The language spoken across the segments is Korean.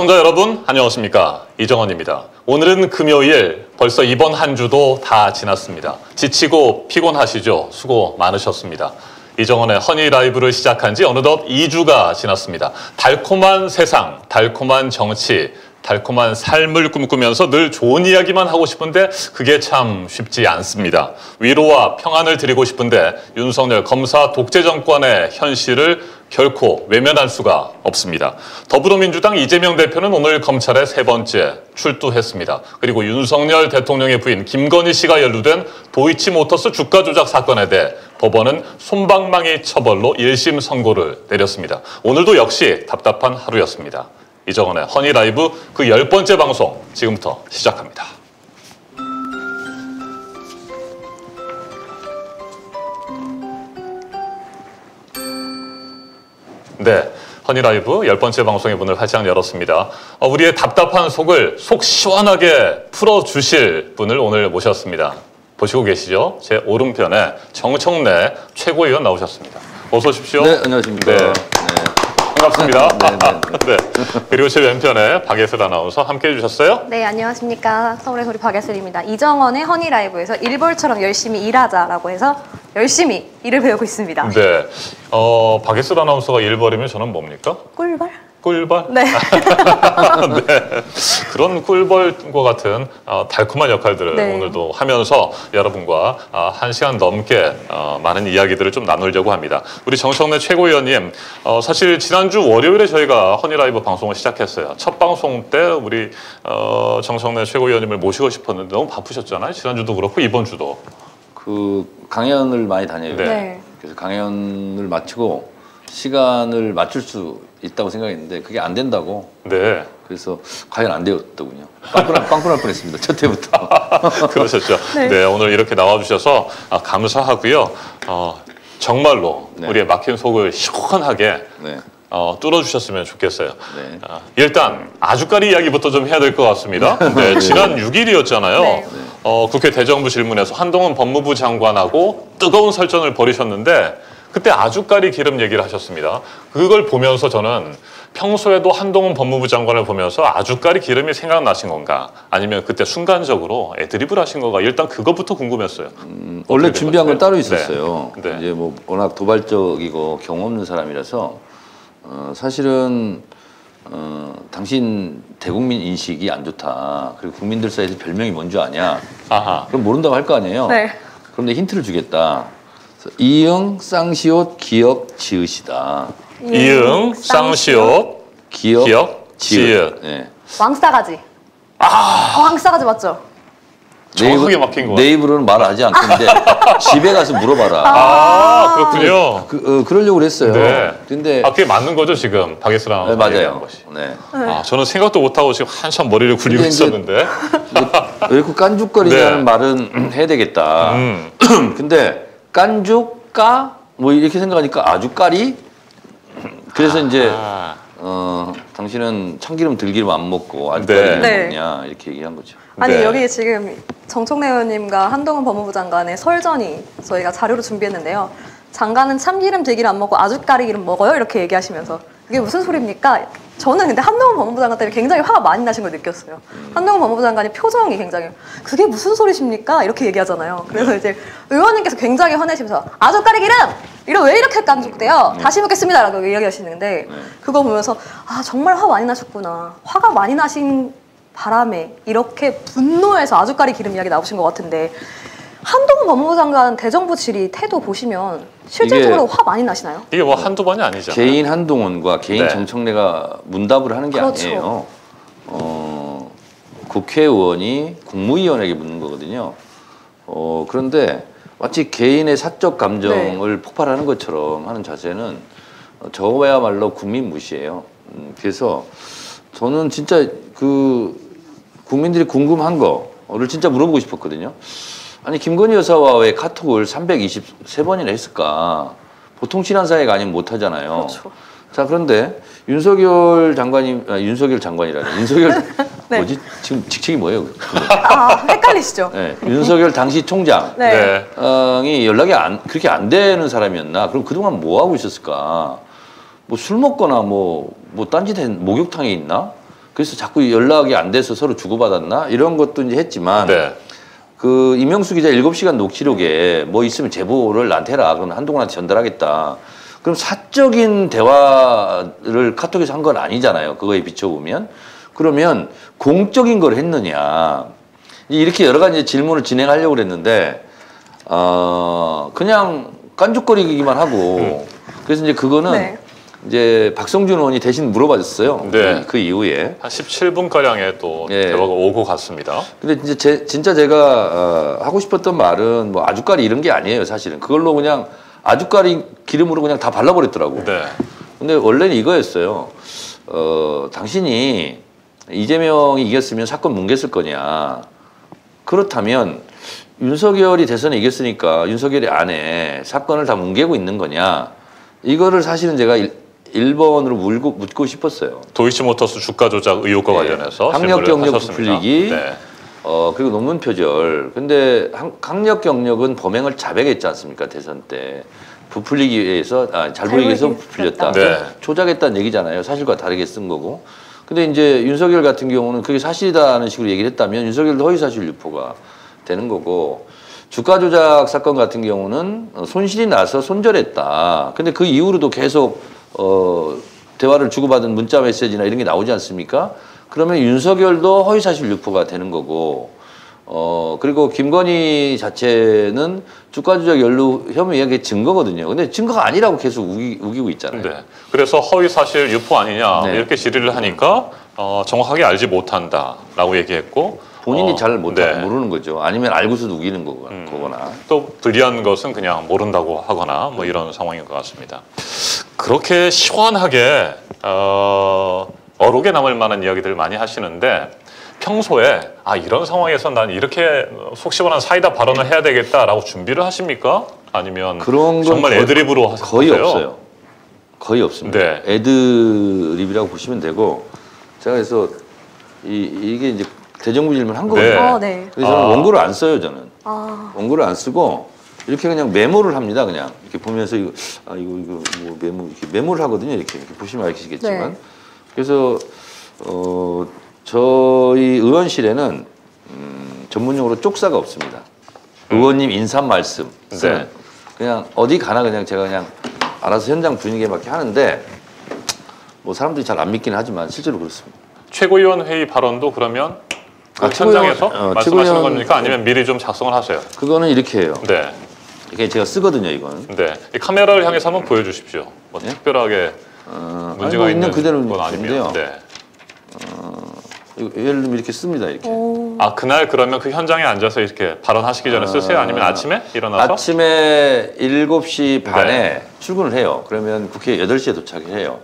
시청자 여러분 안녕하십니까 이정원입니다. 오늘은 금요일 벌써 이번 한 주도 다 지났습니다. 지치고 피곤하시죠? 수고 많으셨습니다. 이정원의 허니 라이브를 시작한 지 어느덧 2주가 지났습니다. 달콤한 세상, 달콤한 정치, 달콤한 삶을 꿈꾸면서 늘 좋은 이야기만 하고 싶은데 그게 참 쉽지 않습니다. 위로와 평안을 드리고 싶은데 윤석열 검사 독재 정권의 현실을 결코 외면할 수가 없습니다. 더불어민주당 이재명 대표는 오늘 검찰에 세 번째 출두했습니다. 그리고 윤석열 대통령의 부인 김건희 씨가 연루된 도이치모터스 주가 조작 사건에 대해 법원은 손방망이 처벌로 1심 선고를 내렸습니다. 오늘도 역시 답답한 하루였습니다. 이정원의 허니 라이브 그 열 번째 방송 지금부터 시작합니다. 네. 허니 라이브 열 번째 방송의 문을 활짝 열었습니다. 어, 우리의 답답한 속을 속 시원하게 풀어주실 분을 오늘 모셨습니다. 보시고 계시죠? 제 오른편에 정청래 최고위원 나오셨습니다. 어서 오십시오. 네, 안녕하십니까. 네. 네. 반갑습니다. 네, 네. 그리고 제 왼편에 박예슬 아나운서 함께 해 주셨어요. 네, 안녕하십니까. 서울의 소리 박예슬입니다. 이정원의 허니라이브에서 일벌처럼 열심히 일하자라고 해서 열심히 일을 배우고 있습니다. 네. 어, 박예슬 아나운서가 일벌이면 저는 뭡니까? 꿀벌? 꿀벌? 네. 네. 그런 꿀벌과 같은 어, 달콤한 역할들을 네. 오늘도 하면서 여러분과 어, 한 시간 넘게 어, 많은 이야기들을 좀 나누려고 합니다. 우리 정청래 최고위원님, 어, 사실 지난주 월요일에 저희가 허니라이브 방송을 시작했어요. 첫 방송 때 우리 어, 정청래 최고위원님을 모시고 싶었는데 너무 바쁘셨잖아요. 지난주도 그렇고 이번 주도. 그 강연을 많이 다녀요. 네. 네. 그래서 강연을 마치고 시간을 맞출 수 있다고 생각했는데 그게 안 된다고. 네. 그래서 과연 안 되었더군요. 빵꾸날, 빵꾸날 뻔했습니다. 첫 회부터. 그러셨죠. 네. 네. 오늘 이렇게 나와주셔서 아, 감사하고요. 어, 정말로 네. 우리의 막힌 속을 시원하게 네. 어, 뚫어주셨으면 좋겠어요. 네. 아, 일단 아주까리 이야기부터 좀 해야 될 것 같습니다. 네, 지난 6일이었잖아요. 네. 어, 국회 대정부 질문에서 한동훈 법무부 장관하고 뜨거운 설전을 벌이셨는데 그때 아주까리 기름 얘기를 하셨습니다. 그걸 보면서 저는 평소에도 한동훈 법무부 장관을 보면서 아주까리 기름이 생각나신 건가 아니면 그때 순간적으로 애드립을 하신 건가 일단 그것부터 궁금했어요. 음, 원래 준비한 건? 따로 있었어요. 네. 네. 이제 뭐 워낙 도발적이고 경험 없는 사람이라서 어, 사실은 어, 당신 대국민 인식이 안 좋다. 그리고 국민들 사이에서 별명이 뭔 줄 아냐? 아하. 그럼 모른다고 할 거 아니에요. 네. 그런데 힌트를 주겠다. 이응 쌍시옷 기억 지읒이다. 이응, 쌍시옷, 기억, 기억, 지읒. 네. 왕싸가지. 아. 왕싸가지 맞죠? 정확하게 막힌 거 같아요. 내 입으로는 말 하지 않겠는데 집에 가서 물어봐라. 아, 그렇군요. 그, 어, 그러려고 그랬어요. 네. 근데 아, 그게 맞는 거죠, 지금. 박예슬 네, 맞아요. 것이. 네. 아, 저는 생각도 못 하고 지금 한참 머리를 굴리고 있었는데. 왜 이렇게 깐죽거리냐는 네. 말은 해야 되겠다. 음. 근데 깐죽까 뭐 이렇게 생각하니까 아주 까리. 그래서 이제 아, 어 당신은 참기름 들기름 안 먹고 아주 네. 까리를 네. 먹냐 이렇게 얘기한 거죠. 아니 네. 여기 지금 정청래 의원님과 한동훈 법무부 장관의 설전이 저희가 자료로 준비했는데요. 장관은 참기름 들기름 안 먹고 아주까리 기름 먹어요? 이렇게 얘기하시면서 그게 무슨 소리입니까? 저는 근데 한동훈 법무부 장관 때문에 굉장히 화가 많이 나신 걸 느꼈어요. 한동훈 법무부 장관의 표정이 굉장히 그게 무슨 소리십니까? 이렇게 얘기하잖아요. 그래서 이제 의원님께서 굉장히 화내시면서 아주까리 기름 이러 왜 이렇게 깐죽대요? 다시 묻겠습니다 라고 이야기하시는데 그거 보면서 아 정말 화 많이 나셨구나. 화가 많이 나신 바람에 이렇게 분노해서 아주까리 기름 이야기 나오신 것 같은데 한동훈 법무부 장관 대정부 질의 태도 보시면 실질적으로 이게- 화 많이 나시나요? 이게 뭐 한두 번이 아니잖아요. 개인 한동훈과 개인 네. 정청래가 문답을 하는 게 그렇죠. 아니에요. 어, 국회의원이 국무위원에게 묻는 거거든요. 어, 그런데 마치 개인의 사적 감정을 네. 폭발하는 것처럼 하는 자세는 어, 저거야말로 국민 무시예요. 음, 그래서 저는 진짜 그 국민들이 궁금한 거를 진짜 물어보고 싶었거든요. 아니 김건희 여사와 왜 카톡을 323번이나 했을까? 보통 친한 사이가 아니면 못 하잖아요. 그렇죠. 자 그런데 윤석열 장관이 아, 윤석열 장관이라니 윤석열 네. 뭐지 지금 직책이 뭐예요? 아 헷갈리시죠? 네, 윤석열 당시 총장 네. 이 연락이 안 그렇게 안 되는 사람이었나? 그럼 그동안 뭐 하고 있었을까? 뭐 술 먹거나 뭐 뭐 딴짓 한 목욕탕에 있나? 그 그래서 자꾸 연락이 안 돼서 서로 주고받았나 이런 것도 이제 했지만 네. 그 이명수 기자 7시간 녹취록에 뭐 있으면 제보를 나한테 해라. 그럼 한동훈한테 전달하겠다. 그럼 사적인 대화를 카톡에서 한 건 아니잖아요. 그거에 비춰보면. 그러면 공적인 걸 했느냐. 이렇게 여러 가지 질문을 진행하려고 그랬는데, 어, 그냥 깐죽거리기만 하고. 그래서 이제 그거는 네. 이제 박성준 의원이 대신 물어봐줬어요. 네. 그 이후에. 한 17분 가량의 또 예. 대화가 오고 갔습니다. 근데 진짜 제, 진짜 제가 어, 하고 싶었던 말은 뭐 아주까리 이런 게 아니에요 사실은 그걸로 그냥 아주까리 기름으로 그냥 다 발라버렸더라고. 네. 근데 원래는 이거였어요. 어 당신이 이재명이 이겼으면 사건 뭉갰을 거냐. 그렇다면 윤석열이 대선에 이겼으니까 윤석열이 안에 사건을 다 뭉개고 있는 거냐. 이거를 사실은 제가 일, 1번으로 물고, 묻고 싶었어요. 도이치모터스 주가 조작 의혹과 네. 관련해서 학력 경력. 부풀리기. 네. 어 그리고 논문 표절. 근데 학- 학력 경력은 범행을 자백했지 않습니까 대선 때 부풀리기 위해서 아, 잘 보이기 위해서 부풀렸다. 네. 조작했다는 얘기잖아요. 사실과 다르게 쓴 거고. 근데 이제 윤석열 같은 경우는 그게 사실이다는 식으로 얘기를 했다면 윤석열도 허위사실 유포가 되는 거고 주가 조작 사건 같은 경우는 어, 손실이 나서 손절했다. 근데 그 이후로도 계속 어 대화를 주고받은 문자 메시지나 이런 게 나오지 않습니까? 그러면 윤석열도 허위사실 유포가 되는 거고 어 그리고 김건희 자체는 주가 조작 연루 혐의가 그게 증거거든요. 근데 증거가 아니라고 계속 우기, 우기고 있잖아요. 네. 그래서 허위 사실 유포 아니냐 네. 이렇게 질의를 하니까 어, 정확하게 알지 못한다라고 얘기했고 본인이 어, 잘 못, 네. 모르는 거죠. 아니면 알고서도 우기는 거거- 음. 거거나. 또 불리한 것은 그냥 모른다고 하거나 뭐 이런 상황인 것 같습니다. 그렇게 시원하게 어, 어록에 남을 만한 이야기들을 많이 하시는데 평소에 아 이런 상황에서 난 이렇게 속 시원한 사이다 발언을 해야 되겠다라고 준비를 하십니까? 아니면 그런 건 정말 거의- 애드립으로 하세요? 거의 없어요. 거의 없습니다. 네. 애드립이라고 보시면 되고 제가 그래서 이, 이게 이제 대정부 질문 한 거거든요. 네. 아, 네. 그래서 저는 아. 원고를 안 써요 저는. 아, 원고를 안 쓰고 이렇게 그냥 메모를 합니다. 그냥 이렇게 보면서 이거 아 이거 이거 뭐 메모 이렇게 메모를 하거든요. 이렇게, 이렇게 보시면 알겠지만 네. 그래서 어 저희 의원실에는 음, 전문용어로 쪽사가 없습니다. 의원님 인사 말씀 쓰는 네. 그냥 어디 가나 그냥 제가 그냥 알아서 현장 분위기에 맞게 하는데 뭐 사람들이 잘 안 믿기는 하지만 실제로 그렇습니다. 최고위원 회의 발언도 그러면 그 아, 최고위원- 현장에서 어, 말씀하시는 최고위원- 겁니까? 아니면 미리 좀 작성을 하세요? 그거는 이렇게 해요. 네. 이게 제가 쓰거든요, 이건. 네. 이 카메라를 향해서 한번 보여주십시오. 뭐 네? 특별하게 어, 문제가 아니, 뭐 있는 그대로 건 아니면. 네. 이거 예를 들면 이렇게 씁니다, 이렇게. 오. 아 그날 그러면 그 현장에 앉아서 이렇게 발언하시기 전에 쓰세요? 아니면 아침에 일어나서? 아침에 7시 반에 네. 출근을 해요. 그러면 국회에 8시에 도착을 해요.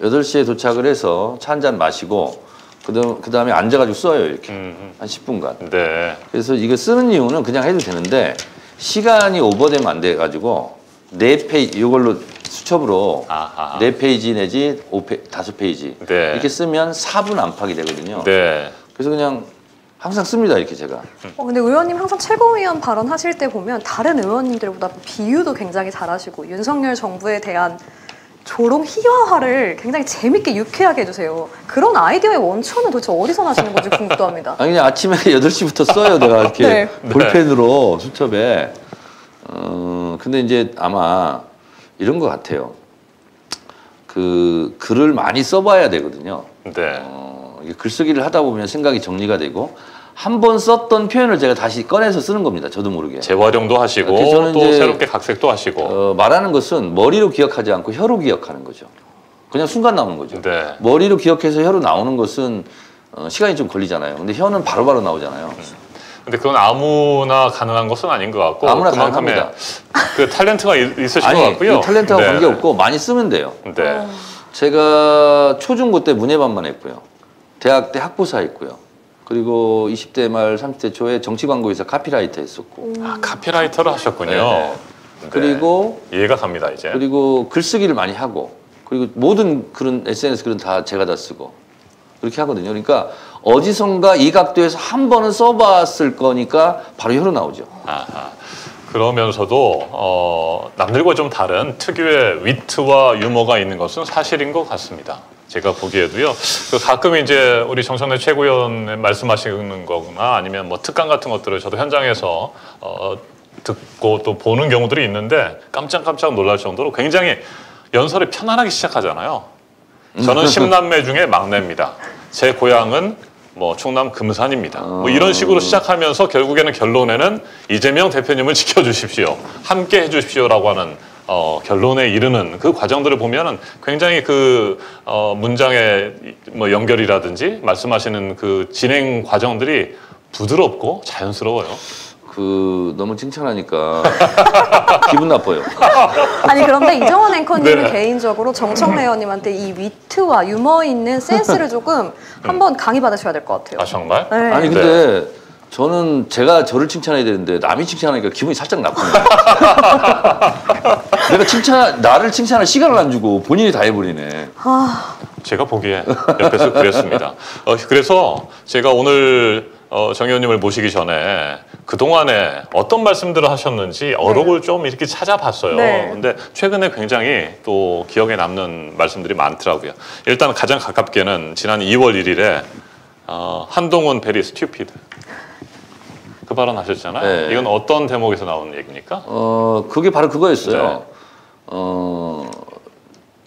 8시에 도착을 해서 차 한 잔 마시고 그 다음 그다음에 앉아 가지고 써요, 이렇게. 음, 한 10분간. 음. 네. 그래서 이거 쓰는 이유는 그냥 해도 되는데 시간이 오버되면 안 돼 가지고 네 페이지 이걸로 수첩으로 아하. 네 페이지 내지 5페, 다섯 페이지 네. 이렇게 쓰면 4분 안팎이 되거든요. 네. 그래서 그냥 항상 씁니다 이렇게 제가. 어, 근데 의원님 항상 최고위원 발언하실 때 보면 다른 의원님들보다 비유도 굉장히 잘하시고 윤석열 정부에 대한 조롱 희화화를 굉장히 재밌게 유쾌하게 해주세요. 그런 아이디어의 원천은 도대체 어디서 나시는 건지 궁금합니다. 아니 그냥 아침에 8시부터 써요 내가 이렇게 네. 볼펜으로 수첩에 어 근데 이제 아마 이런 것 같아요 그 글을 많이 써봐야 되거든요 네. 어 글쓰기를 하다 보면 생각이 정리가 되고 한 번 썼던 표현을 제가 다시 꺼내서 쓰는 겁니다 저도 모르게 재활용도 하시고 그래서 저는 또 새롭게 각색도 하시고. 어, 말하는 것은 머리로 기억하지 않고 혀로 기억하는 거죠 그냥 순간 나오는 거죠 네. 머리로 기억해서 혀로 나오는 것은 어, 시간이 좀 걸리잖아요 근데 혀는 바로바로 나오잖아요 근데 그건 아무나 가능한 것은 아닌 것 같고 아무나 가능합니다. 그 탤런트가 있- 있으신 것 아니 같고요. 이 탤런트하고 네. 관계 없고 많이 쓰면 돼요. 네. 제가 초중고 때 문예반만 했고요. 대학 때 학부사 했고요. 그리고 20대 말 30대 초에 정치 광고에서 카피라이터 했었고. 아, 카피라이터를 하셨군요. 네. 네. 그리고 이해가 갑니다 이제. 그리고 글쓰기를 많이 하고 그리고 모든 그런 SNS 글은 다 제가 다 쓰고 그렇게 하거든요. 그러니까 어디선가 이 각도에서 한 번은 써봤을 거니까 바로 혀로 나오죠. 아하. 그러면서도 어, 남들과 좀 다른 특유의 위트와 유머가 있는 것은 사실인 것 같습니다. 제가 보기에도요. 그 가끔 이제 우리 정청래 최고위원 말씀하시는 거구나 아니면 뭐 특강 같은 것들을 저도 현장에서 어, 듣고 또 보는 경우들이 있는데 깜짝깜짝 놀랄 정도로 굉장히 연설을 편안하게 시작하잖아요. 저는 십남매 중에 막내입니다. 제 고향은 뭐 충남 금산입니다. 뭐 이런 식으로 시작하면서 결국에는 결론에는 이재명 대표님을 지켜주십시오. 함께 해주십시오라고 하는 어, 결론에 이르는 그 과정들을 보면은 굉장히 그 어, 문장의 뭐 연결이라든지 말씀하시는 그 진행 과정들이 부드럽고 자연스러워요. 그 너무 칭찬하니까 기분 나빠요. 아니 그런데 이정원 앵커님은 네. 개인적으로 정청래 의원님한테 이 위트와 유머 있는 센스를 조금 한번 강의 받으셔야 될 것 같아요. 아 정말? 네. 아니 근데 저는 제가 저를 칭찬해야 되는데 남이 칭찬하니까 기분이 살짝 나쁩니다. 내가 칭찬 나를 칭찬할 시간을 안 주고 본인이 다 해버리네. 아, 제가 보기에 옆에서 그랬습니다. 어, 그래서 제가 오늘 어, 정 의원님을 모시기 전에 그 동안에 어떤 말씀들을 하셨는지 어록을 좀 이렇게 찾아봤어요. 네. 근데 최근에 굉장히 또 기억에 남는 말씀들이 많더라고요. 일단 가장 가깝게는 지난 2월 1일에 어, 한동훈 베리 스튜피드 그 발언 하셨잖아요. 네. 이건 어떤 대목에서 나오는 얘기입니까? 어 그게 바로 그거였어요. 네. 어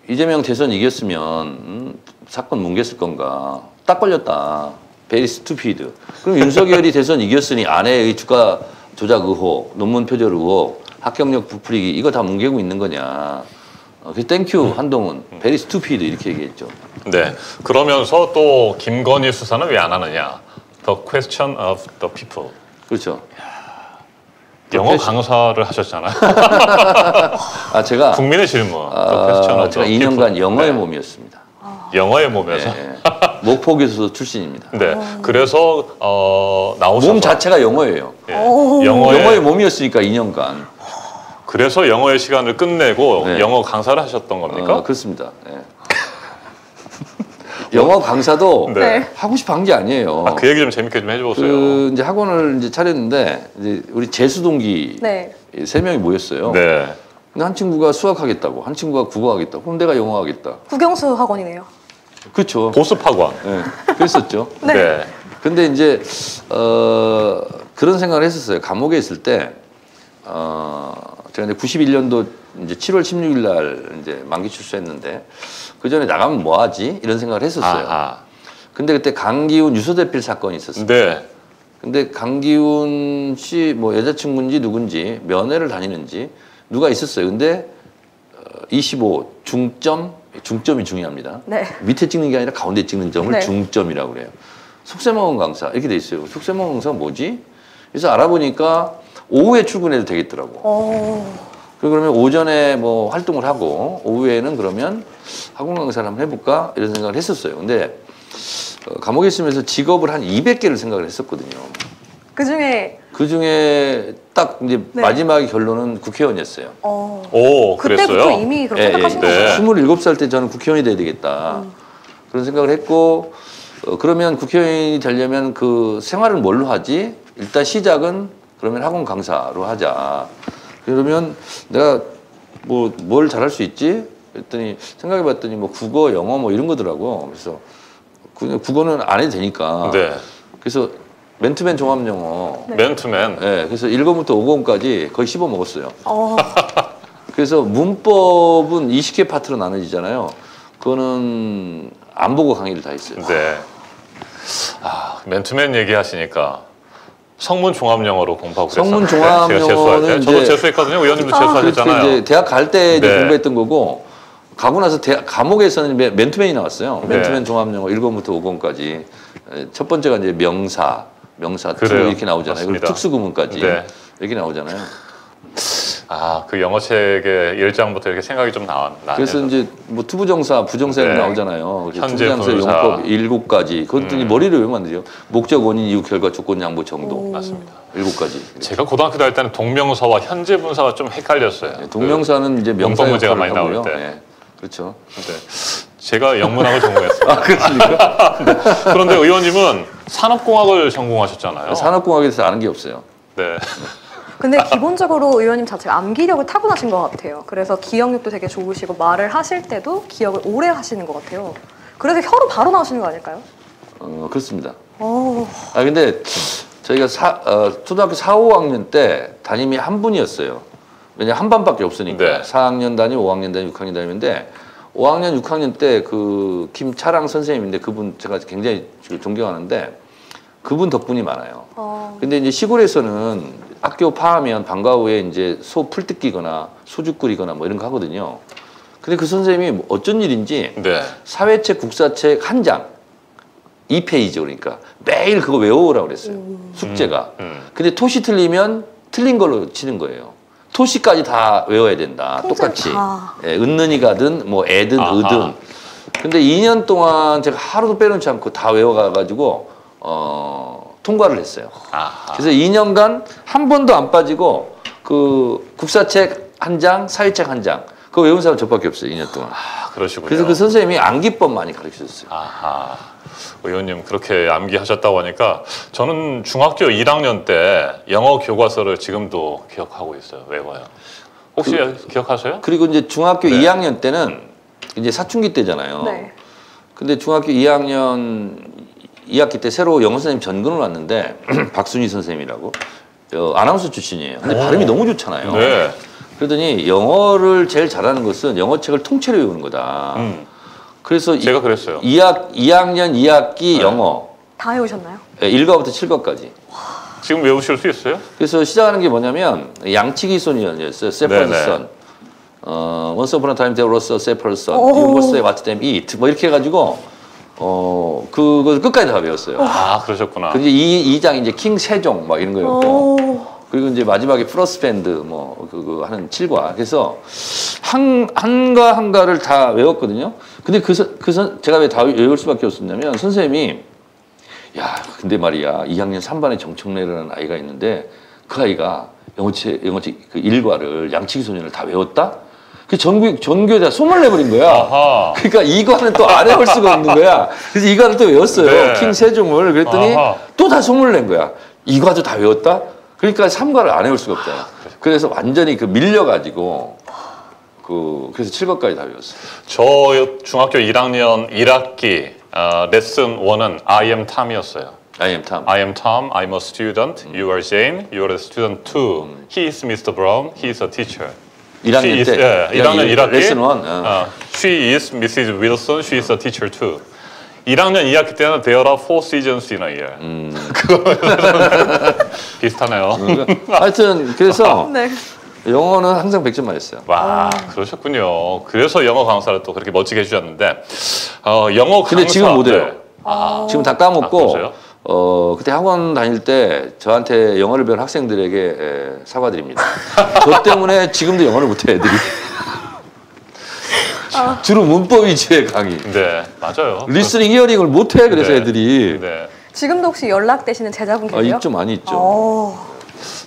이재명 대선 이겼으면 음, 사건 뭉갰을 건가? 딱 걸렸다. very stupid. 그럼 윤석열이 대선 이겼으니 아내의 주가 조작 의혹, 논문 표절 의혹, 합격력 부풀리기 이거 다 뭉개고 있는 거냐? 어, 그 thank you 한동훈, very stupid 이렇게 얘기했죠. 네. 그러면서 또 김건희 수사는 왜 안 하느냐? The question of the people. 그렇죠. 영어. 강사를 하셨잖아요. 아 제가 국민의 질문. 아, 제가 the 2년간 people. 영어의 네. 몸이었습니다. 영어의 몸에서. 네. 목포 교수 출신입니다. 네. 그래서 어, 나오셔서 몸 자체가 영어예요. 예. 오. 영어의, 영어의 몸이었으니까 2년간. 그래서 영어의 시간을 끝내고 네. 영어 강사를 하셨던 겁니까? 어, 그렇습니다. 네. 영어 강사도 네. 네. 하고 싶어 한 게 아니에요. 아, 그 얘기 좀 재밌게 좀 해줘보세요. 그 이제 학원을 이제 차렸는데 이제 우리 재수 동기 네. 세 명이 모였어요. 네. 근데 한 친구가 수학하겠다고, 한 친구가 국어하겠다고, 그럼 내가 영어 하겠다. 국영수 학원이네요. 그렇죠. 보습학원. 네. 그랬었죠. 네. 근데 이제 어 그런 생각을 했었어요. 감옥에 있을 때 어, 제가 이제 91년도 이제 7월 16일 날 이제 만기 출소했는데 그 전에 나가면 뭐 하지? 이런 생각을 했었어요. 아하. 근데 그때 강기훈 유서대필 사건이 있었어요. 네. 근데 강기훈 씨 뭐 여자친구인지 누군지 면회를 다니는지 누가 있었어요. 근데 어, 25 중점 중점이 중요합니다. 네. 밑에 찍는 게 아니라 가운데 찍는 점을 네. 중점이라고 그래요. 속세먹은 강사 이렇게 돼 있어요. 속세먹은 강사 뭐지? 그래서 알아보니까 오후에 출근해도 되겠더라고. 어, 그러면 오전에 뭐 활동을 하고 오후에는 그러면 학원 강사를 한번 해볼까 이런 생각을 했었어요. 근데 어, 감옥에 있으면서 직업을 한 200개를 생각을 했었거든요. 그 중에 그 중에 딱 이제 네. 마지막 결론은 국회의원이었어요. 어, 오, 그때부터 그랬어요? 이미 그렇게 예, 생각하신 예, 네. 거죠? 27살 때 저는 국회의원이 돼야 되겠다. 그런 생각을 했고, 어, 그러면 국회의원이 되려면 그 생활을 뭘로 하지? 일단 시작은 그러면 학원 강사로 하자. 그러면 내가 뭐 뭘 잘할 수 있지? 그랬더니 생각해 봤더니 뭐 국어, 영어 뭐 이런 거더라고. 그래서 그- 국어는 안 해도 되니까. 네. 그래서 맨투맨 종합 영어. 네. 맨투맨. 네, 그래서 1권부터 5권까지 거의 씹어 먹었어요. 어, 그래서 문법은 20개 파트로 나눠지잖아요. 그거는 안 보고 강의를 다 했어요. 네. 아, 맨투맨 얘기하시니까 성문 종합 영어로 공부하고 그랬어요. 성문 종합 때. 영어는 저도 재수했거든요. 의원님도 아. 재수하셨잖아요. 이제 대학 갈때 네. 공부했던 거고 가고 나서 대학, 감옥에서는 맨- 맨투맨이 나왔어요. 네. 맨투맨 종합 영어 1권부터 5권까지. 첫 번째가 이제 명사, 명사 투 그래요. 이렇게 나오잖아요. 그리고. 특수구문까지 네. 이렇게 나오잖아요. 아, 그 영어 책의 1장부터 이렇게 생각이 좀 나왔 나요. 그래서 이제 뭐 투부정사, 부정사 네. 나오잖아요. 현재 투부정사. 용법 일곱 가지. 그것들이 음. 머리를 왜 만드죠? 목적, 원인, 이유, 결과, 조건, 양보, 정도. 오. 맞습니다. 일곱 가지. 제가 고등학교 다닐 때는 동명사와 현재 분사가 좀 헷갈렸어요. 네, 동명사는 이제 명사 문제가 많이 나올. 때. 네, 그렇죠. 그, 네. 제가 영문학을 전공했어요. 아 그렇습니까? 그런데 의원님은 산업공학을 전공하셨잖아요. 산업공학에 대해서 아는 게 없어요. 네. 근데 기본적으로 의원님 자체가 암기력을 타고나신 것 같아요. 그래서 기억력도 되게 좋으시고 말을 하실 때도 기억을 오래 하시는 것 같아요. 그래서 혀로 바로 나오시는 거 아닐까요? 어, 그렇습니다. 오. 아 근데 저희가 사, 어, 초등학교 4, 5학년 때 담임이 한 분이었어요. 왜냐 한 반밖에 없으니까 네. 4학년 담임, 5학년 담임, 6학년 담임인데 5학년, 6학년 때 그 김차랑 선생님인데 그분 제가 굉장히 존경하는데 그분 덕분이 많아요. 어. 근데 이제 시골에서는 학교 파하면 방과 후에 이제 소 풀 뜯기거나 소주 끓이거나 뭐 이런 거 하거든요. 근데 그 선생님이 뭐 어쩐 일인지 네. 사회책, 국사책 한 장, 2페이지 그러니까 매일 그거 외워오라고 그랬어요. 숙제가. 음. 근데 토시 틀리면 틀린 걸로 치는 거예요. 토시까지 다 외워야 된다. 똑같이. 다. 예, 은는이 가든 뭐 애든 아하. 의든. 근데 2년 동안 제가 하루도 빼놓지 않고 다 외워가가지고 어, 통과를 했어요. 아하. 그래서 2년간 한 번도 안 빠지고 그 국사책 한 장, 사회책 한 장. 그거 외운 사람 저밖에 없어요. 2년 동안. 아, 그러시군요. 그래서 그 선생님이 암기법 많이 가르쳐 줬어요. 아하. 의원님 그렇게 암기하셨다고 하니까 저는 중학교 1학년 때 영어 교과서를 지금도 기억하고 있어요. 외워요. 혹시 기억하세요? 그리고 이제 중학교 네. 2학년 때는 이제 사춘기 때잖아요. 네. 근데 중학교 2학년 2학기 때 새로 영어 선생님 전근을 왔는데 박순희 선생님이라고 어, 아나운서 출신이에요. 근데 오. 발음이 너무 좋잖아요. 네. 그러더니 영어를 제일 잘하는 것은 영어 책을 통째로 외우는 거다. 음, 그래서 제가 그랬어요. 2학, 2학년 2학기 네. 영어 다 해오셨나요? 1과부터 7과까지. 지금 외우실 수 있어요? 그래서 시작하는 게 뭐냐면 양치기 소년이었어요. 세퍼드 네네. 선. 어, once upon a time there was a. You must them eat. 뭐 이렇게 해가지고 어 그거 끝까지 다 배웠어요. 아, 그러셨구나. 그리고 이 2장 이제 킹 세종 막 이런 거였고 오. 그리고 이제 마지막에 플러스 밴드 뭐 그거 하는 7과 그래서 한 한가 한가를 다 외웠거든요. 근데 그, 그 선, 제가 왜 다 외울 수밖에 없었냐면 선생님이 야 근데 말이야 2학년 3반에 정청래라는 아이가 있는데 그 아이가 영어책 영어책 그 일과를 양치기 소년을 다 외웠다. 그 전교 전교에다 소문을 내버린 거야. 아하. 그러니까 이과는 또안 외울 수가 없는 거야. 그래서 이과를 또 외웠어요. 네. 킹 세종을 그랬더니. 또 다 소문을 낸 거야. 이과도 다 외웠다? 그러니까 삼과를 안 외울 수가 없잖아. 그래서 완전히 그 밀려가지고 그 그래서 7과까지 다 외웠어요. 저 중학교 1학년 1학기 어, 레슨 1은 I am Tom이었어요. I am Tom. I am Tom, I'm a student, you are Jane, you are a student too. He is Mr. Brown, he is a teacher. 1학년 She is, 때. 예, 1학년 1학기. 레슨 1. 어. 어, she is Mrs. Wilson, she is a teacher too. 1학년 2학기 때는 there are four seasons in a year. 음. 그거 비슷하네요. 하여튼 그래서 네. 영어는 항상 100점 맞았어요. 와 그러셨군요. 그래서 영어 강사를 또 그렇게 멋지게 해주셨는데 어, 영어 강사. 근데 지금 못 해요. 네. 아. 지금 다 아, 까먹고 그러세요? 어 그때 학원 다닐 때 저한테 영어를 배운 학생들에게 에, 사과드립니다. 저 때문에 지금도 영어를 못해 애들이. 주로 문법 위주의 강의. 네 맞아요. listening hearing을 못해 그래서 네. 애들이 네. 지금도 혹시 연락되시는 제자분 아, 계세요? 있죠 많이 있죠. 어.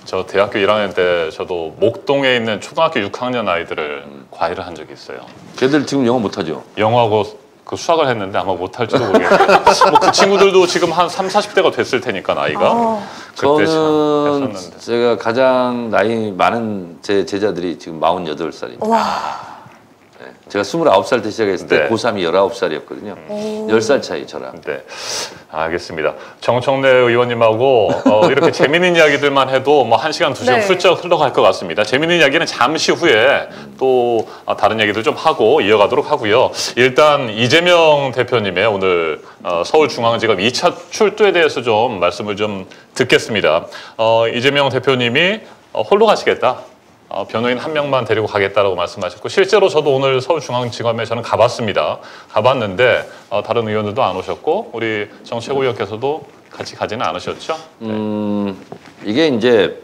저 대학교 1학년 때 저도 목동에 있는 초등학교 6학년 아이들을 과외를 한 적이 있어요. 걔들 지금 영어 못하죠. 영어하고 그 수학을 했는데 아마 못할지도 모르겠어요. 뭐 그 친구들도 지금 한 3, 40대가 됐을 테니까 나이가. 어. 그때 참 저는 했었는데. 제가 가장 나이 많은 제 제자들이 지금 48살입니다. 와. 제가 29살 때 시작했을 때 네. 고3이 19살이었거든요. 오. 10살 차이 저랑. 네, 알겠습니다. 정청래 의원님하고 어, 이렇게 재미있는 이야기들만 해도 뭐한 시간 두 시간 네. 훌쩍 흘러갈 것 같습니다. 재미있는 이야기는 잠시 후에 또 어, 다른 얘기들 좀 하고 이어가도록 하고요. 일단 이재명 대표님의 오늘 어, 서울중앙지검 2차 출두에 대해서 좀 말씀을 좀 듣겠습니다. 어, 이재명 대표님이 어, 홀로 가시겠다. 어, 변호인 한 명만 데리고 가겠다라고 말씀하셨고 실제로 저도 오늘 서울중앙지검에 저는 가봤습니다. 가봤는데 어, 다른 의원들도 안 오셨고 우리 정 최고위원께서도 같이 가지는 않으셨죠? 음, 이게 이제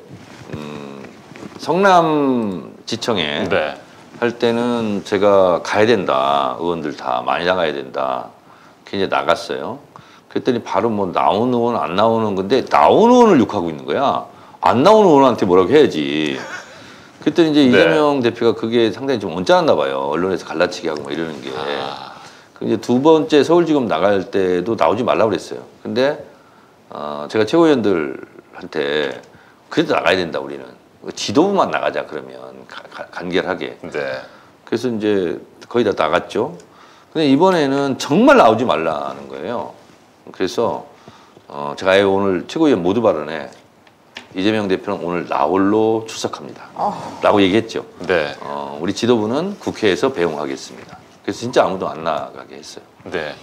음, 성남 지청에 네. 할 때는 제가 가야 된다. 의원들 다 많이 나가야 된다. 이제 나갔어요. 그랬더니 바로 뭐 나오는 의원 안 나오는 건데 나오는 의원을 욕하고 있는 거야. 안 나오는 의원한테 뭐라고 해야지. 그랬더니 이제 네. 이재명 대표가 그게 상당히 좀 언짢았나 봐요. 언론에서 갈라치기 하고 막 이러는 게. 아, 그 이제 두 번째 서울지검 나갈 때도 나오지 말라고 그랬어요. 근데 어, 제가 최고위원들한테 그래도 나가야 된다 우리는 지도부만 나가자 그러면 가- 가- 간결하게 네. 그래서 이제 거의 다 나갔죠. 근데 이번에는 정말 나오지 말라는 거예요. 그래서 어, 제가 오늘 최고위원 모두 발언에 이재명 대표는 오늘 나홀로 출석합니다. 어. 라고 얘기했죠. 네. 어, 우리 지도부는 국회에서 배웅하겠습니다. 그래서 진짜 아무도 안 나가게 했어요. 네.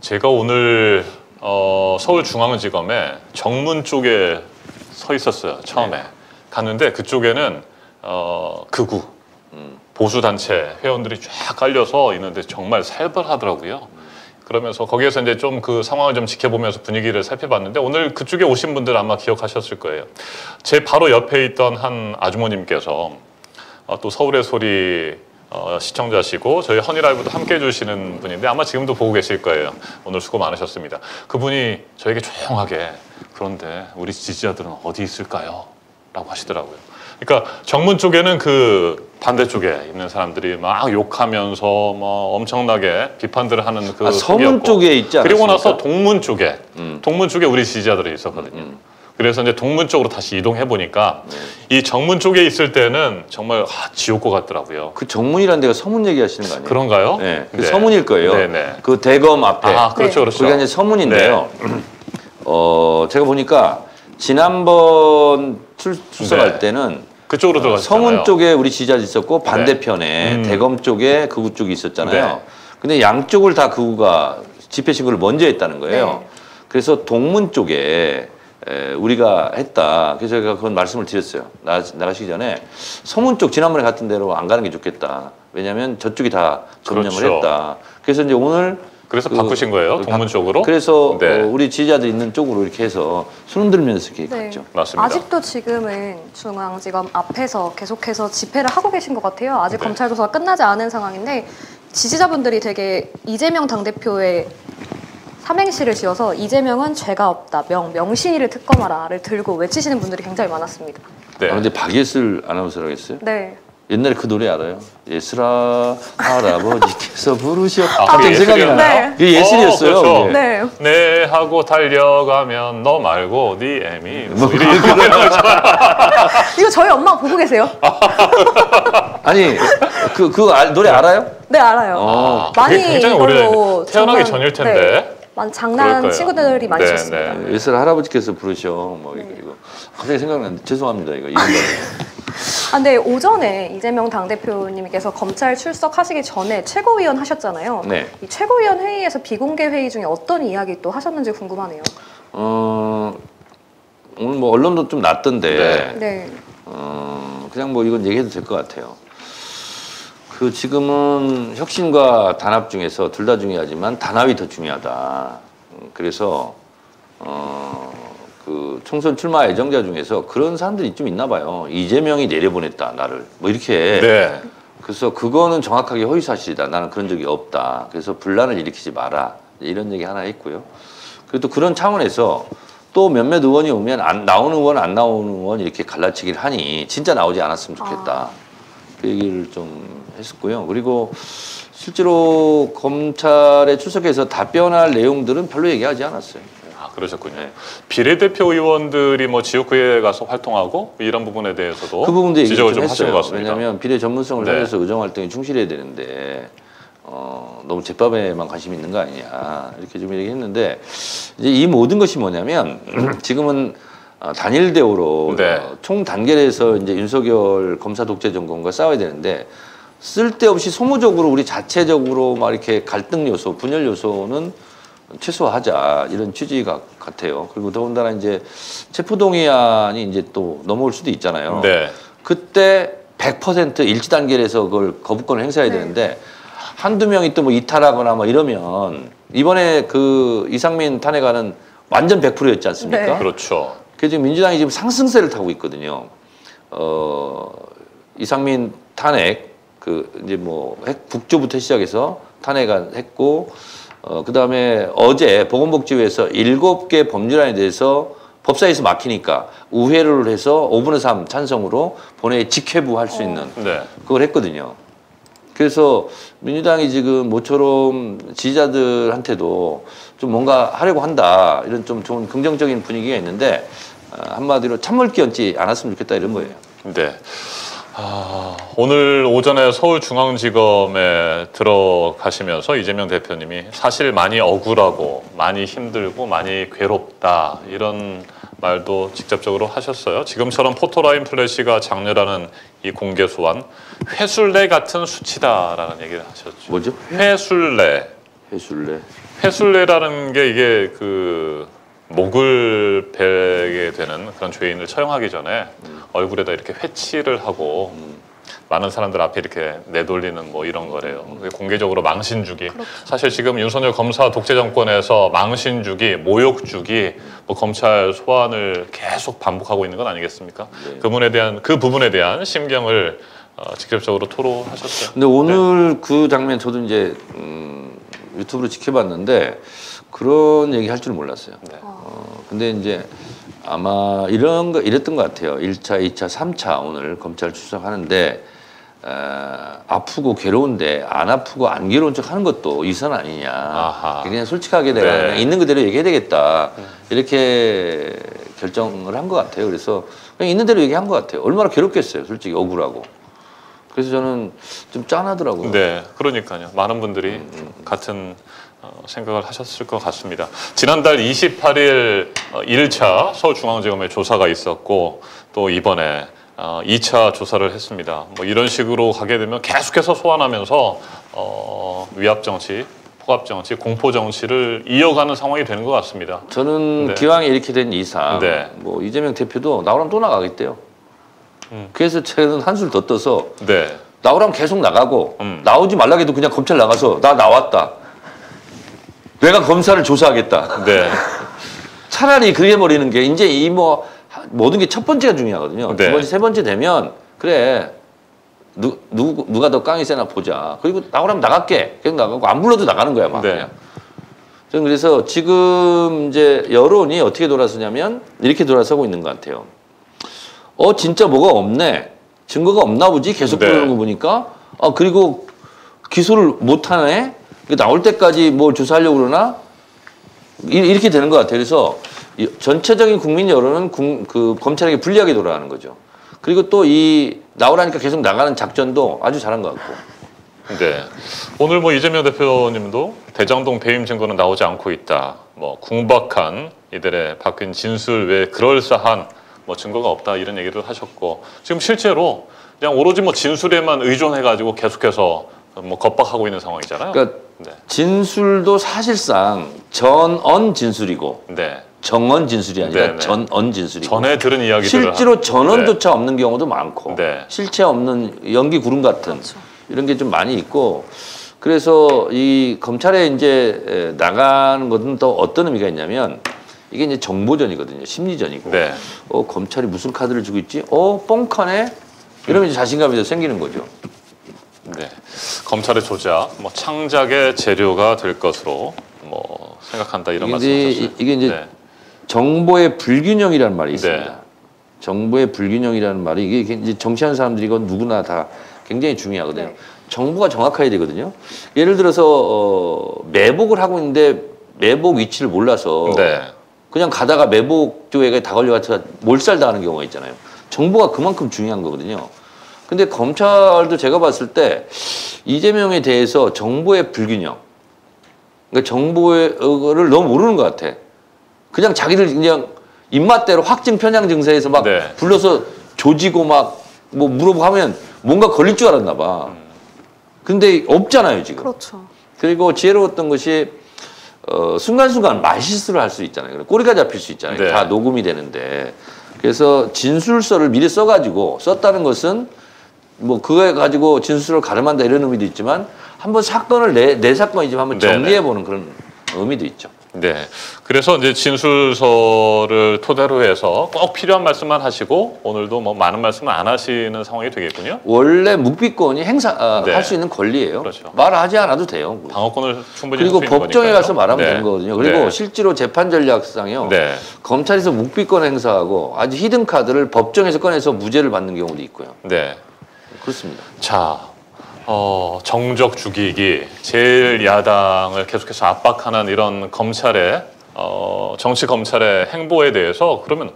제가 오늘 어, 서울중앙지검에 정문 쪽에 서 있었어요. 처음에 네. 갔는데 그쪽에는 어, 극우 음. 보수 단체 회원들이 쫙 깔려서 있는데 정말 살벌하더라고요. 그러면서 거기에서 이제 좀 그 상황을 좀 지켜보면서 분위기를 살펴봤는데 오늘 그쪽에 오신 분들 아마 기억하셨을 거예요. 제 바로 옆에 있던 한 아주머님께서 어, 또 서울의 소리 어, 시청자시고 저희 허니라이브도 함께 해주시는 분인데 아마 지금도 보고 계실 거예요. 오늘 수고 많으셨습니다. 그분이 저에게 조용하게 그런데 우리 지지자들은 어디 있을까요? 라고 하시더라고요. 그러니까 정문 쪽에는 그 반대쪽에 있는 사람들이 막 욕하면서 뭐 엄청나게 비판들을 하는 그 아, 서문 쪽에 있지 그리고 않았습니까? 나서 동문 쪽에 음. 동문 쪽에 우리 지지자들이 있었거든요. 음. 그래서 이제 동문 쪽으로 다시 이동해 보니까 네. 이 정문 쪽에 있을 때는 정말 아, 지옥과 같더라고요. 그 정문이라는 데가 서문 얘기하시는 거 아니에요? 그런가요? 네, 그 서문일 거예요. 네 네. 그 대검 앞에 아 그렇죠, 네. 그렇죠. 거기가 이제 서문인데요. 어, 제가 보니까 지난번 출, 출석할 네. 때는 그쪽으로 들어가셨잖아요. 서문 쪽에 우리 지지자들 있었고 반대편에 음. 대검 쪽에 극우 쪽이 있었잖아요. 네. 근데 양쪽을 다 극우가 집회 신고를 먼저 했다는 거예요. 네. 그래서 동문 쪽에 에, 우리가 했다. 그래서 제가 그건 말씀을 드렸어요. 나, 나가시기 전에 서문 쪽 지난번에 갔던 대로 안 가는 게 좋겠다. 왜냐하면 저쪽이 다 점령을 그렇죠. 했다. 그래서 이제 오늘 그래서 그- 바꾸신 거예요, 그 동문 바- 쪽으로? 그래서 네. 어, 우리 지지자들 있는 쪽으로 이렇게 해서 손 들면서 이렇게 네. 갔죠. 맞습니다. 아직도 지금은 중앙지검 앞에서 계속해서 집회를 하고 계신 것 같아요. 아직 네. 검찰 조사가 끝나지 않은 상황인데 지지자분들이 되게 이재명 당대표의 삼행시를 지어서 이재명은 죄가 없다, 명, 명신이를 특검하라를 들고 외치시는 분들이 굉장히 많았습니다. 네. 아, 근데 박예슬 아나운서라고 했어요? 네. 옛날에 그 노래 알아요? 예슬아 할아버지께서 부르셔. 아, 갑자기 그게 생각이? 나요. 이게 예슬이었어요. 어, 그렇죠. 네. 네 하고 달려가면 너 말고 네 애미 뭐 이거 저희 엄마가 보고 계세요? 아니 그 그 노래 알아요? 네, 알아요. 어. 많이 굉장히 오래 태어나기 전일 텐데. 네. 많은 그럴 장난. 친구들이 많이 네, 쳤습니다. 네. 예슬 할아버지께서 부르셔. 뭐 이거, 이거. 갑자기 생각나는데 죄송합니다. 이거 이거. 아, 근데 오전에 이재명 당대표님께서 검찰 출석하시기 전에 최고위원 하셨잖아요. 네. 이 최고위원 회의에서 비공개 회의 중에 어떤 이야기 또 하셨는지 궁금하네요. 어 오늘 뭐 언론도 좀 났던데. 네. 네. 어, 그냥 뭐 이건 얘기해도 될 것 같아요. 그 지금은 혁신과 단합 중에서 둘 다 중요하지만 단합이 더 중요하다. 음, 그래서 어, 그 총선 출마 예정자 중에서 그런 사람들이 좀 있나 봐요. 이재명이 내려보냈다 나를 뭐 이렇게. 네. 그래서 그거는 정확하게 허위 사실이다. 나는 그런 적이 없다. 그래서 분란을 일으키지 마라. 이런 얘기 하나 했고요. 그리고 또 그런 차원에서 또 몇몇 의원이 오면 안 나오는 의원 안 나오는 의원 이렇게 갈라치기를 하니 진짜 나오지 않았으면 좋겠다. 그 얘기를 좀 했었고요. 그리고 실제로 검찰에 출석해서 답변할 내용들은 별로 얘기하지 않았어요. 아 그러셨군요. 네. 비례대표 의원들이 뭐 지역구에 가서 활동하고 이런 부분에 대해서도 그 부분도 지적을 좀 좀 하신. 것 같습니다. 왜냐하면 비례 전문성을 네. 살려서 의정 활동에 충실해야 되는데 어, 너무 제밥에만 관심 있는 거 아니냐 이렇게 좀 얘기했는데 이제 이 모든 것이 뭐냐면 지금은 어, 단일 대우로 네. 어, 총 단결해서 이제 윤석열 검사 독재 정권과 싸워야 되는데 쓸데없이 소모적으로 우리 자체적으로 막 이렇게 갈등 요소, 분열 요소는 최소화하자 이런 취지가 같아요. 그리고 더군다나 이제 체포동의안이 이제 또 넘어올 수도 있잖아요. 네. 그때 100% 일치 단계에서 그걸 거부권을 행사해야 네. 되는데 한두 명이 또 뭐 이탈하거나 뭐 이러면 이번에 그 이상민 탄핵안은 완전 100%였지 않습니까? 네. 그렇죠. 그래서 지금 민주당이 지금 상승세를 타고 있거든요. 어, 이상민 탄핵, 그, 이제 뭐, 핵, 국조부터 시작해서 탄핵안 했고, 어, 그 다음에 어제 보건복지부에서 일곱 개 법률안에 대해서 법사위에서 막히니까 우회를 해서 5분의 3 찬성으로 본회의 직회부 할 수 있는 네. 그걸 했거든요. 그래서 민주당이 지금 모처럼 지지자들한테도 좀 뭔가 하려고 한다 이런 좀 좋은 긍정적인 분위기가 있는데 어, 한마디로 찬물 끼얹지 않았으면 좋겠다 이런 거예요. 네. 아, 오늘 오전에 서울중앙지검에 들어가시면서 이재명 대표님이 사실 많이 억울하고 많이 힘들고 많이 괴롭다 이런 말도 직접적으로 하셨어요. 지금처럼 포토라인 플래시가 장렬하는 이 공개 소환 회술래 같은 수치다라는 얘기를 하셨죠. 뭐죠? 회술래. 해술래. 회술래라는 게 이게 그 목을 베게 되는 그런 죄인을 처형하기 전에 얼굴에다 이렇게 회치를 하고 많은 사람들 앞에 이렇게 내돌리는 뭐 이런 거래요. 그게 공개적으로 망신 주기. 사실 지금 윤석열 검사 독재 정권에서 망신 주기, 모욕 주기, 뭐 검찰 소환을 계속 반복하고 있는 건 아니겠습니까? 네. 그분에 대한 그 부분에 대한 심경을 어, 직접적으로 토로하셨어요. 근데 오늘 그 장면 저도 이제 음, 유튜브로 지켜봤는데 그런 얘기 할 줄 몰랐어요. 네. 어, 근데 이제 아마 이런 거 이랬던 것 같아요. 1차, 2차, 3차 오늘 검찰 출석하는데 어, 아프고 괴로운데 안 아프고 안 괴로운 척 하는 것도 이선 아니냐. 아하. 그냥 솔직하게 내가 네. 그냥 있는 그대로 얘기해야 되겠다. 이렇게 결정을 한 것 같아요. 그래서 그냥 있는 대로 얘기한 것 같아요. 얼마나 괴롭겠어요. 솔직히 억울하고. 그래서 저는 좀 짠하더라고요. 네, 그러니까요. 많은 분들이 음, 같은 어, 생각을 하셨을 것 같습니다. 지난달 28일 어, 1차 서울중앙지검에 조사가 있었고 또 이번에 어, 2차 조사를 했습니다. 뭐 이런 식으로 가게 되면 계속해서 소환하면서 어, 위압 정치, 포갑 정치, 공포 정치를 이어가는 상황이 되는 것 같습니다. 저는 네. 기왕에 이렇게 된 이상 네. 뭐 이재명 대표도 나오라면 또 나가겠대요. 음. 그래서 저는 한술 더 떠서 네, 나오라면 계속 나가고 음. 나오지 말라 해도 그냥 검찰 나가서 나 나왔다. 내가 검사를 조사하겠다. 네, 차라리 그래 버리는 게 이제 이 뭐 모든 게 첫 번째가 중요하거든요. 네. 두 번째, 세 번째 되면 그래 누, 누, 누가 더 깡이 세나 보자. 그리고 나오라면 나갈게. 계속 나가고 안 불러도 나가는 거야 막 네. 그냥. 저는 그래서 지금 이제 여론이 어떻게 돌아서냐면 이렇게 돌아서고 있는 것 같아요. 어 진짜 뭐가 없네. 증거가 없나 보지. 계속 네. 그러는 거 보니까. 아 그리고 기소를 못 하네. 나올 때까지 뭘 조사하려고 그러나 이- 이렇게 되는 것 같아요. 그래서 이- 전체적인 국민 여론은 국- 그 검찰에게 불리하게 돌아가는 거죠. 그리고 또 이 나오라니까 계속 나가는 작전도 아주 잘한 것 같고. 네. 오늘 뭐 이재명 대표님도 대장동 배임 증거는 나오지 않고 있다. 뭐 궁박한 이들의 바뀐 진술 외에 그럴싸한 뭐 증거가 없다 이런 얘기를 하셨고 지금 실제로 그냥 오로지 뭐 진술에만 의존해가지고 계속해서 뭐 겁박하고 있는 상황이잖아요. 그러니까 네. 진술도 사실상 전언 진술이고 네. 정언 진술이 아니라 네, 네. 전언 진술이고 전에 들은 이야기들을 실제로 하- 전언조차 없는 경우도 많고 네. 실체 없는 연기 구름 같은 그렇죠. 이런 게 좀 많이 있고 그래서 이 검찰에 이제 에, 나가는 것은 또 어떤 의미가 있냐면 이게 이제 정보전이거든요 심리전이고 네. 어 검찰이 무슨 카드를 주고 있지 어 뻥카네 이러면 이제 자신감이 더 생기는 거죠 네. 검찰의 조작, 뭐 창작의 재료가 될 것으로 뭐 생각한다 이런. 이제- 이게 이제 네. 정보의 불균형이라는 말이 네. 있습니다. 정보의 불균형이라는 말이 이게 이제 정치하는 사람들이 이건 누구나 다 굉장히 중요하거든요. 네. 정보가 정확해야 되거든요. 예를 들어서 어, 매복을 하고 있는데 매복 위치를 몰라서 네. 그냥 가다가 매복 쪽에 다 걸려가서 몰살당하는 경우가 있잖아요. 정보가 그만큼 중요한 거거든요. 근데 검찰도 제가 봤을 때 이재명에 대해서 정보의 불균형, 그러니까 정보를 너무 모르는 것 같아. 그냥 자기들 그냥 입맛대로 확증 편향 증세에서 막 네. 불러서 조지고 막 뭐 물어보고 하면 뭔가 걸릴 줄 알았나 봐. 근데 없잖아요 지금. 그렇죠. 그리고 지혜로웠던 것이 어, 순간순간 말실수를 할 수 있잖아요. 꼬리가 잡힐 수 있잖아요. 네. 다 녹음이 되는데. 그래서 진술서를 미리 써가지고 썼다는 것은 뭐 그거에 가지고 진술을 가름한다 이런 의미도 있지만 한번 사건을 내, 내 사건이지만 한번 네네. 정리해보는 그런 의미도 있죠. 네. 그래서 이제 진술서를 토대로 해서 꼭 필요한 말씀만 하시고 오늘도 뭐 많은 말씀을 안 하시는 상황이 되겠군요. 원래 묵비권이 행사 네. 할수 있는 권리예요. 그렇죠. 말하지 않아도 돼요. 방어권을 충분히 그리고 할수 법정에 거니까요. 가서 말하면 네. 되는 거거든요. 그리고 네. 실제로 재판 전략상요. 네. 검찰에서 묵비권 행사하고 아주 히든 카드를 법정에서 꺼내서 무죄를 받는 경우도 있고요. 네. 그렇습니다. 자, 어, 정적 죽이기, 제일 야당을 계속해서 압박하는 이런 검찰의 어, 정치 검찰의 행보에 대해서 그러면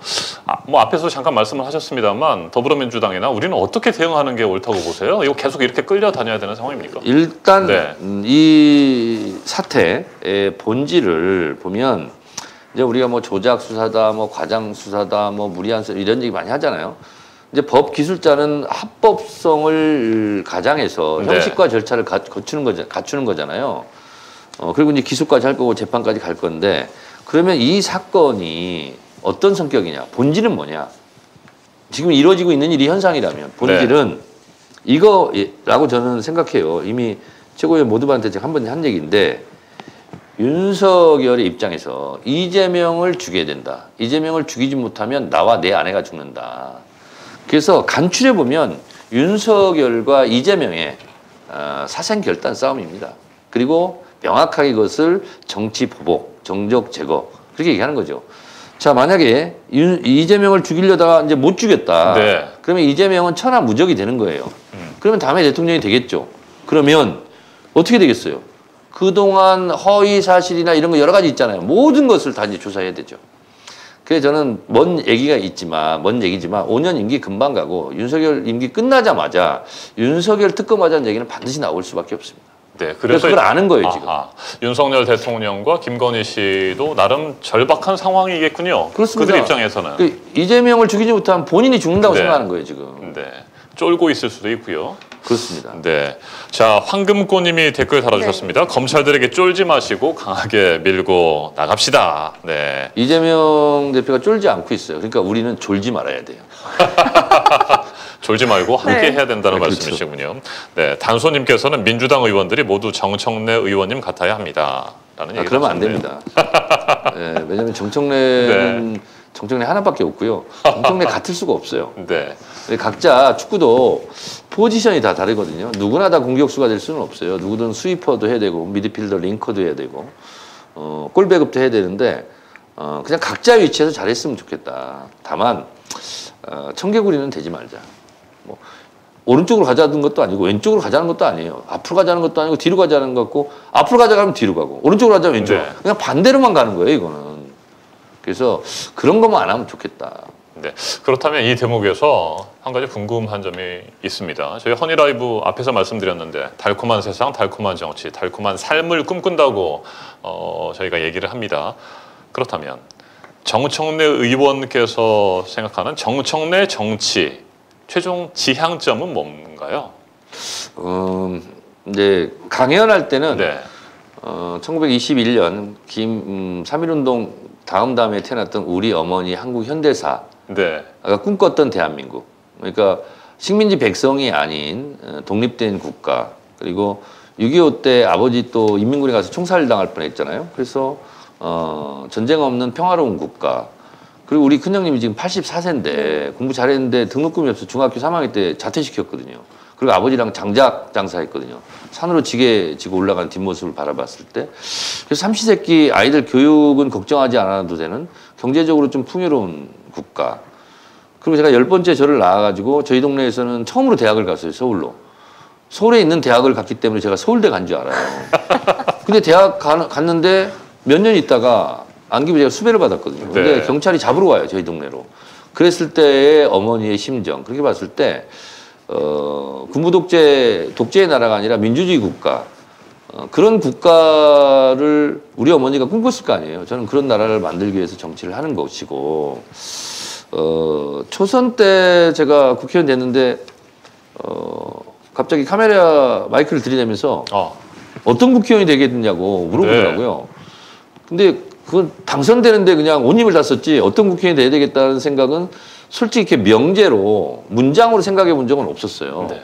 아, 뭐 앞에서 잠깐 말씀을 하셨습니다만 더불어민주당이나 우리는 어떻게 대응하는 게 옳다고 보세요? 이거 계속 이렇게 끌려 다녀야 되는 상황입니까? 일단 네. 음, 이 사태의 본질을 보면 이제 우리가 뭐 조작 수사다, 뭐 과장 수사다, 뭐 무리한 수 이런 얘기 많이 하잖아요. 이제 법 기술자는 합법성을 가장해서 네. 형식과 절차를 가, 거추는 거잖 갖추는 거잖아요. 어, 그리고 이제 기소까지 할 거고 재판까지 갈 건데 그러면 이 사건이 어떤 성격이냐? 본질은 뭐냐? 지금 이루어지고 있는 일이 현상이라면 본질은 이거라고 저는 생각해요. 이미 최고위 모두한테 제가 한 번 한 얘기인데 윤석열의 입장에서 이재명을 죽여야 된다. 이재명을 죽이지 못하면 나와 내 아내가 죽는다. 그래서 간추려 보면 윤석열과 이재명의 어, 사생 결단 싸움입니다. 그리고 명확하게 이것을 정치 보복, 정적 제거 그렇게 얘기하는 거죠. 자 만약에 윤, 이재명을 죽이려다가 이제 못 죽였다. 네. 그러면 이재명은 천하무적이 되는 거예요. 그러면 다음에 대통령이 되겠죠. 그러면 어떻게 되겠어요? 그동안 허위 사실이나 이런 거 여러 가지 있잖아요. 모든 것을 다 이제 조사해야 되죠. 그래서 저는 먼 얘기가 있지만 먼 얘기지만 5년 임기 금방 가고 윤석열 임기 끝나자마자 윤석열 특검하자는 얘기는 반드시 나올 수밖에 없습니다. 네, 그래서 그걸 아는 거예요 지금. 아하, 윤석열 대통령과 김건희 씨도 나름 절박한 상황이겠군요. 그렇습니다. 들 입장에서는. 그 이재명을 죽이지 못하면 본인이 죽는다고 네. 생각하는 거예요 지금. 네, 쫄고 있을 수도 있고요. 그렇습니다. 네. 자, 황금꽃님이 댓글 달아주셨습니다. 검찰들에게 쫄지 마시고 강하게 밀고 나갑시다. 네. 이재명 대표가 쫄지 않고 있어요. 그러니까 우리는 졸지 말아야 돼요. 졸지 말고 함께 네. 해야 된다는 네, 그렇죠. 말씀이시군요. 네. 단소님께서는 민주당 의원들이 모두 정청래 의원님 같아야 합니다. 라는 아, 얘기 그러면 안 됩니다. 네, 왜냐하면 정청래는 정청래 하나밖에 없고요. 정청래 같을 수가 없어요. 네. 각자 축구도 포지션이 다 다르거든요. 누구나 다 공격수가 될 수는 없어요. 누구든 스위퍼도 해야 되고 미드필더 링커도 해야 되고 어, 골백업도 해야 되는데 어, 그냥 각자 위치에서 잘했으면 좋겠다. 다만 어, 청개구리는 되지 말자. 뭐 오른쪽으로 가자는 것도 아니고 왼쪽으로 가자는 것도 아니에요. 앞으로 가자는 것도 아니고 뒤로 가자는 것 같고 앞으로 가자면 뒤로 가고 오른쪽으로 가자면 왼쪽으로 네. 그냥 반대로만 가는 거예요. 이거는. 그래서 그런 것만 안 하면 좋겠다. 네. 그렇다면 이 대목에서 한 가지 궁금한 점이 있습니다. 저희 허니라이브 앞에서 말씀드렸는데 달콤한 세상, 달콤한 정치, 달콤한 삶을 꿈꾼다고 어, 저희가 얘기를 합니다. 그렇다면 정청래 의원께서 생각하는 정청래 정치 최종 지향점은 뭔가요? 음, 이제 강연할 때는 네. 어, 1921년 김 음, 3.1운동 다음 다음에 태어났던 우리 어머니 한국 현대사가 네. 꿈꿨던 대한민국. 그러니까 식민지 백성이 아닌 어, 독립된 국가. 그리고 6.25 때 아버지 또 인민군에 가서 총살 당할 뻔했잖아요. 그래서 어, 전쟁 없는 평화로운 국가. 그리고 우리 큰형님이 지금 84세인데 공부 잘했는데 등록금이 없어 중학교 3학년 때 자퇴시켰거든요. 그리고 아버지랑 장작 장사했거든요. 산으로 지게 지고 올라가는 뒷모습을 바라봤을 때. 그래서 삼시세끼 아이들 교육은 걱정하지 않아도 되는 경제적으로 좀 풍요로운 국가. 그리고 제가 열 번째 절을 나와가지고 저희 동네에서는 처음으로 대학을 갔어요, 서울로. 서울에 있는 대학을 갔기 때문에 제가 서울대 간 줄 알아요. 근데 대학 가, 갔는데 몇 년 있다가 안기부 제가 수배를 받았거든요. 근데 네. 경찰이 잡으러 와요, 저희 동네로. 그랬을 때의 어머니의 심정, 그렇게 봤을 때, 어, 군부 독재, 독재의 나라가 아니라 민주주의 국가, 어, 그런 국가를 우리 어머니가 꿈꿨을 거 아니에요. 저는 그런 나라를 만들기 위해서 정치를 하는 것이고, 어, 초선 때 제가 국회의원 됐는데, 어, 갑자기 카메라 마이크를 들이대면서 어, 어떤 국회의원이 되겠느냐고 물어보더라고요. 근데 그건 당선되는데 그냥 온 힘을 다 썼지 어떤 국회의원이 돼야 되겠다는 생각은 솔직히 이렇게 명제로 문장으로 생각해 본 적은 없었어요. 네.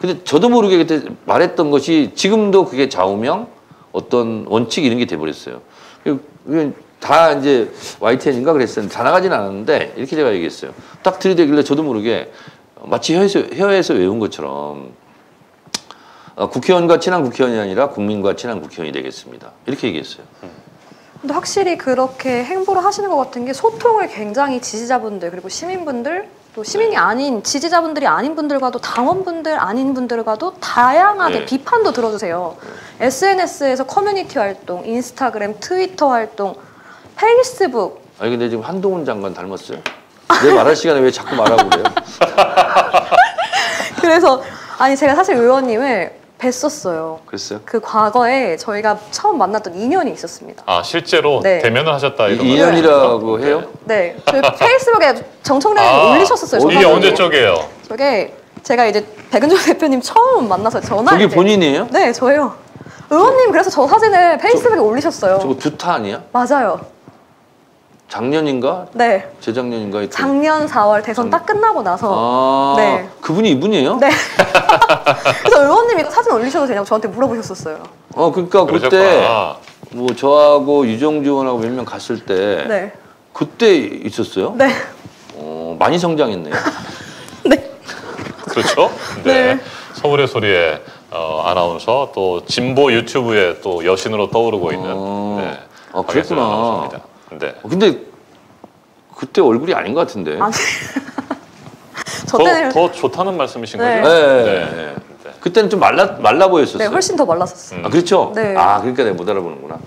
근데 저도 모르게 그때 말했던 것이 지금도 그게 좌우명 어떤 원칙 이런 게 돼버렸어요. 다 이제 YTN인가 그랬었는데 다 나가진 않았는데 이렇게 제가 얘기했어요. 딱 들이대길래 저도 모르게 마치 혀에서, 혀에서 외운 것처럼 어, 국회의원과 친한 국회의원이 아니라 국민과 친한 국회의원이 되겠습니다. 이렇게 얘기했어요. 근데 확실히 그렇게 행보를 하시는 것 같은 게 소통을 굉장히 지지자분들 그리고 시민분들 또 시민이 아닌 지지자분들이 아닌 분들과도 당원분들 아닌 분들과도 다양하게 네. 비판도 들어주세요. SNS에서 커뮤니티 활동, 인스타그램, 트위터 활동 페이스북 아니 근데 지금 한동훈 장관 닮았어요? 내 말할 시간에 왜 자꾸 말하고 그래요? 그래서 아니 제가 사실 의원님을 뵀었어요. 그랬어요? 그 과거에 저희가 처음 만났던 인연이 있었습니다. 아 실제로 네. 대면을 하셨다 이런 이-? 인연이라고 해요? 네, 저희 페이스북에 정청래 아, 님 올리셨었어요. 이게 전화로. 언제 쪽이에요? 저게 제가 이제 백은조 대표님 처음 만나서 전화. 그게 본인이에요? 네, 저예요. 의원님 그래서 저 사진을 페이스북에 올리셨어요. 저거 두타 아니야? 맞아요. 작년인가? 네, 재작년인가? 작년 4월 대선 딱 끝나고 나서 아, 네. 그분이 이분이에요? 네. 그래서 의원님이 사진 올리셔도 되냐고 저한테 물어보셨었어요. 어, 그러니까 그때. 뭐 저하고 유정주 의원하고 몇 명 갔을 때 네. 그때 있었어요? 네. 어, 많이 성장했네요. 네. 그렇죠? 네. 네. 서울의 소리에 어, 아나운서 또 진보 유튜브에 또 여신으로 떠오르고 있는 어. 네. 아, 그랬구나. 네. 어, 근데 그때 얼굴이 아닌 것 같은데. 아니. 저 더, 때는 더 좋다는 말씀이신 네. 거죠? 네. 네. 그때는 좀 말라 말라 보였었어요. 네, 훨씬 더 말랐었어요. 음. 아, 그렇죠? 네. 아, 그러니까 내가 못 알아보는구나.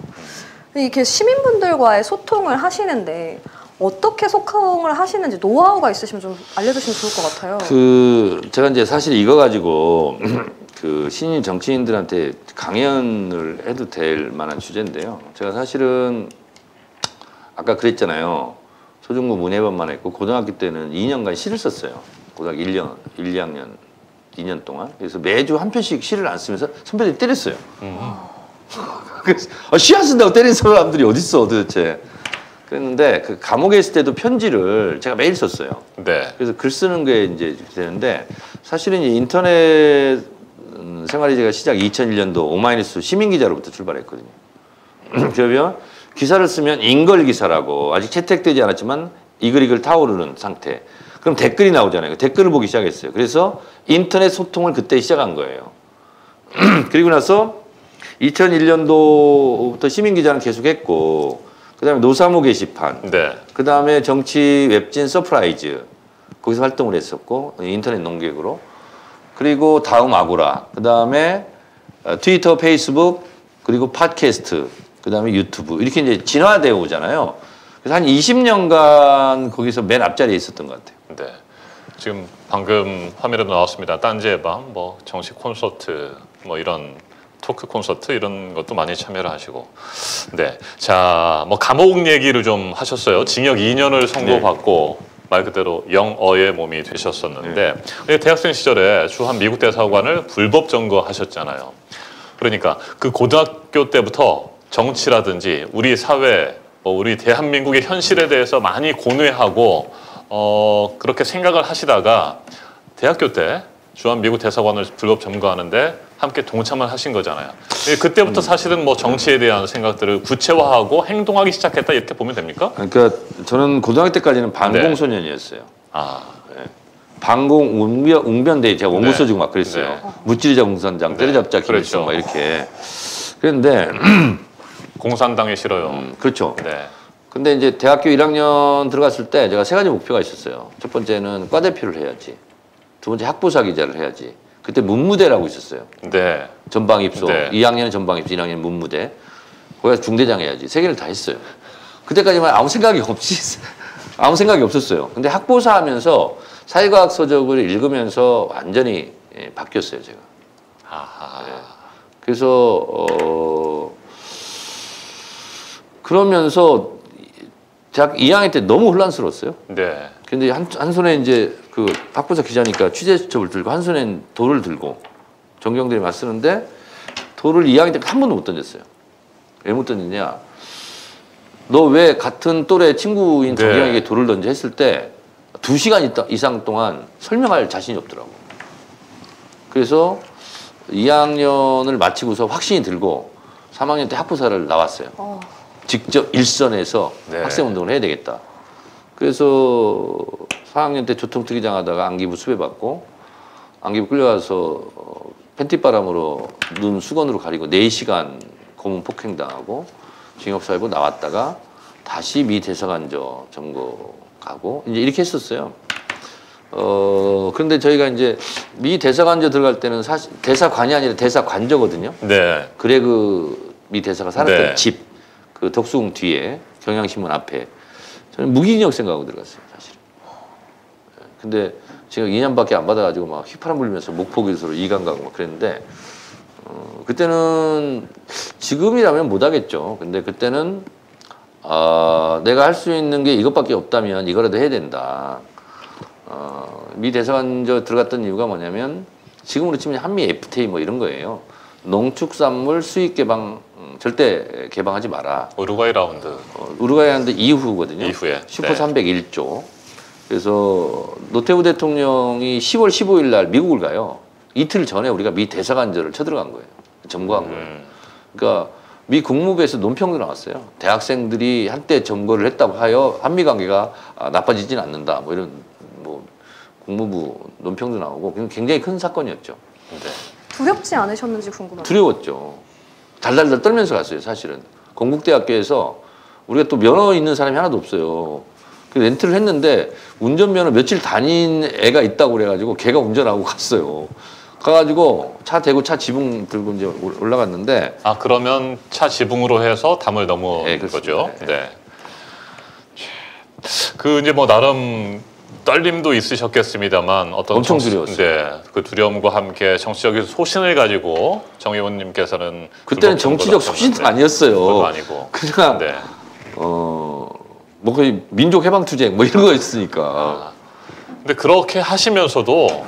이렇게 시민분들과의 소통을 하시는데 어떻게 소통을 하시는지 노하우가 있으시면 좀 알려주시면 좋을 것 같아요. 그 제가 이제 사실 이거 가지고 그 신인 정치인들한테 강연을 해도 될 만한 주제인데요. 제가 사실은 아까 그랬잖아요. 초중고 문예반만 했고 고등학교 때는 2년간 시를 썼어요. 고등학교 1년, 1, 2학년 2년 동안. 그래서 매주 한 편씩 시를 안 쓰면서 선배들이 때렸어요. 음. 그래서 아, 시안 쓴다고 때린 사람들이 어디 있어 도대체. 그랬는데 그 감옥에 있을 때도 편지를 제가 매일 썼어요. 네. 그래서 글 쓰는 게 이제 되는데 사실은 이 인터넷 음, 생활이 제가 시작 2001년도 오마이뉴스 시민 기자로부터 출발했거든요. 그러면 기사를 쓰면 인걸 기사라고 아직 채택되지 않았지만 이글이글 타오르는 상태. 그럼 댓글이 나오잖아요. 댓글을 보기 시작했어요. 그래서 인터넷 소통을 그때 시작한 거예요. 그리고 나서 2001년도부터 시민 기자는 계속했고 그다음에 노사모 게시판 네. 그 다음에 정치 웹진 서프라이즈 거기서 활동을 했었고 인터넷 논객으로 그리고 다음 아고라 그 다음에 어, 트위터, 페이스북 그리고 팟캐스트 그 다음에 유튜브 이렇게 이제 진화되어 오잖아요. 그래서 한 20년간 거기서 맨 앞자리에 있었던 것 같아요. 네. 지금 방금 화면에도 나왔습니다. 딴지의 밤, 뭐 정식 콘서트, 뭐 이런 토크 콘서트 이런 것도 많이 참여를 하시고, 네. 자, 뭐 감옥 얘기를 좀 하셨어요. 징역 2년을 선고받고 말 그대로 영어의 몸이 되셨었는데 근데 대학생 시절에 주한 미국 대사관을 불법 점거하셨잖아요. 그러니까 그 고등학교 때부터 정치라든지 우리 사회, 뭐 우리 대한민국의 현실에 대해서 많이 고뇌하고 어 그렇게 생각을 하시다가 대학교 때 주한 미국 대사관을 불법 점거하는데 함께 동참을 하신 거잖아요. 예, 그때부터 사실은 뭐 정치에 대한 생각들을 구체화하고 행동하기 시작했다 이렇게 보면 됩니까? 그러니까 저는 고등학교 때까지는 반공소년이었어요. 아, 반공 웅변, 웅변대 제가 원고 네. 써주고 막 그랬어요. 네. 무찌르자 공산당, 네. 때려잡자 그렇죠. 김일성 막 이렇게. 그런데 공산당이 싫어요. 음, 그렇죠. 네. 근데 이제 대학교 1학년 들어갔을 때 제가 세 가지 목표가 있었어요. 첫 번째는 과대표를 해야지. 두 번째 학부사 기자를 해야지. 그때 문무대라고 있었어요. 네. 전방 입소. 네. 2학년은 전방 입소, 1학년은 문무대. 거기가 중대장 해야지. 세 개를 다 했어요. 그때까지만 아무 생각이 없이 아무 생각이 없었어요. 근데 학부사 하면서 사회과학 서적을 읽으면서 완전히 예, 바뀌었어요, 제가. 아하. 그래서 어 그러면서 대학 2학년 때 너무 혼란스러웠어요. 네. 근데 한, 한 손에 이제 그 학부사 기자니까 취재 수첩을 들고 한 손엔 돌을 들고 전경들이 맞쓰는데 돌을 2학년 때 한 번도 못 던졌어요. 왜 못 던졌냐? 너 왜 같은 또래 친구인 네. 정경에게 돌을 던져 했을 때 두 시간 있다, 이상 동안 설명할 자신이 없더라고. 그래서 2학년을 마치고서 확신이 들고 3학년 때 학부사를 나왔어요. 어, 직접 일선에서 네. 학생 운동을 해야 되겠다. 그래서 4학년 때 교통특기장 하다가 안기부 수배받고 안기부 끌려가서 어, 팬티바람으로 눈 수건으로 가리고 4시간 고문 폭행당하고 징역사유고 나왔다가 다시 미 대사관저 점거 가고 이제 이렇게 했었어요. 어 그런데 저희가 이제 미 대사관저 들어갈 때는 사실 대사관이 아니라 대사관저거든요. 네. 그레그 미 대사가 살았던 네. 집, 그 덕수궁 뒤에 경향신문 앞에 저는 무기징역 생각하고 들어갔어요 사실은. 예, 근데 제가 2년밖에 안 받아가지고 막 휘파람 불면서 목포교수로 이관 가고 막 그랬는데 어, 그때는 지금이라면 못하겠죠. 근데 그때는 어, 내가 할 수 있는 게 이것밖에 없다면 이거라도 해야 된다. 어, 미 대사관 저 들어갔던 이유가 뭐냐면 지금으로 치면 한미 FTA 뭐 이런 거예요. 농축산물 수입 개방 음, 절대 개방하지 마라. 우루과이 라운드 어, 우루과이 하는데 이후거든요. 이후에. 슈퍼 네. 301조. 그래서 노태우 대통령이 10월 15일 날 미국을 가요. 이틀 전에 우리가 미 대사관절을 쳐들어간 거예요. 점거한 거예요. 음, 그러니까 미 국무부에서 논평도 나왔어요. 대학생들이 한때 점거를 했다고 하여 한미 관계가 아, 나빠지진 않는다. 뭐 이런 뭐 국무부 논평도 나오고 굉장히 큰 사건이었죠. 네. 두렵지 않으셨는지 궁금합니다. 두려웠죠. 달달달 떨면서 갔어요, 사실은. 건국대학교에서 우리가 또 면허 있는 사람이 하나도 없어요. 그 렌트를 했는데 운전면허 며칠 다닌 애가 있다고 그래가지고 걔가 운전하고 갔어요. 가가지고 차 대고 차 지붕 들고 이제 올- 올라갔는데 아 그러면 차 지붕으로 해서 담을 넘은 네. 거죠. 네. 네. 그 이제 뭐 나름 떨림도 있으셨겠습니다만 어떤 엄청 두려웠어요. 네, 그 두려움과 함께 정치적인 소신을 가지고 정 의원님께서는 그때는 정치적 소신도 아니었어요. 아니고. 그냥 네. 어뭐 거의 민족 해방 투쟁 뭐 이런 거였으니까 아, 근데 그렇게 하시면서도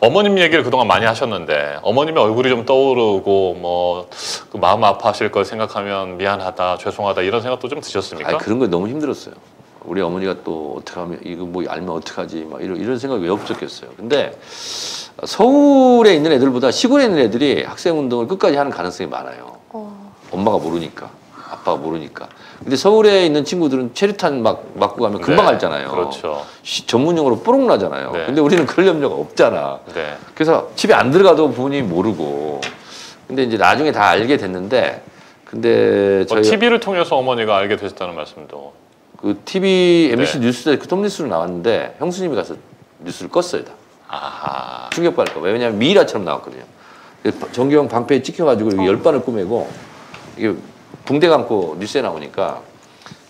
어머님 얘기를 그동안 많이 하셨는데 어머님의 얼굴이 좀 떠오르고 뭐 그 마음 아파하실 걸 생각하면 미안하다 죄송하다 이런 생각도 좀 드셨습니까? 아 그런 거 너무 힘들었어요. 우리 어머니가 또 어떻게 하면 이거 뭐 알면 어떡하지 막 이런 이런 생각이 왜 없었겠어요. 근데 서울에 있는 애들보다 시골에 있는 애들이 학생 운동을 끝까지 하는 가능성이 많아요. 어, 엄마가 모르니까 아빠가 모르니까. 근데 서울에 있는 친구들은 체류탄 막 맞고 가면 금방 네, 알잖아요. 그렇죠. 시- 전문용어로 뽀록 나잖아요. 네. 근데 우리는 그럴 염려가 없잖아. 네. 그래서 집에 안 들어가도 부모님이 모르고. 근데 이제 나중에 다 알게 됐는데 근데 뭐 저희 TV를 통해서 어머니가 알게 되셨다는 말씀도 그 TV MBC 네. 뉴스에 그 톱뉴스로 나왔는데 형수님이 가서 뉴스를 껐어요 다. 아하. 충격받을까 봐 왜냐면 미이라처럼 나왔거든요. 정경 방패에 찍혀가지고 여기 열 반을 꼬매고 이게 붕대 감고 뉴스에 나오니까.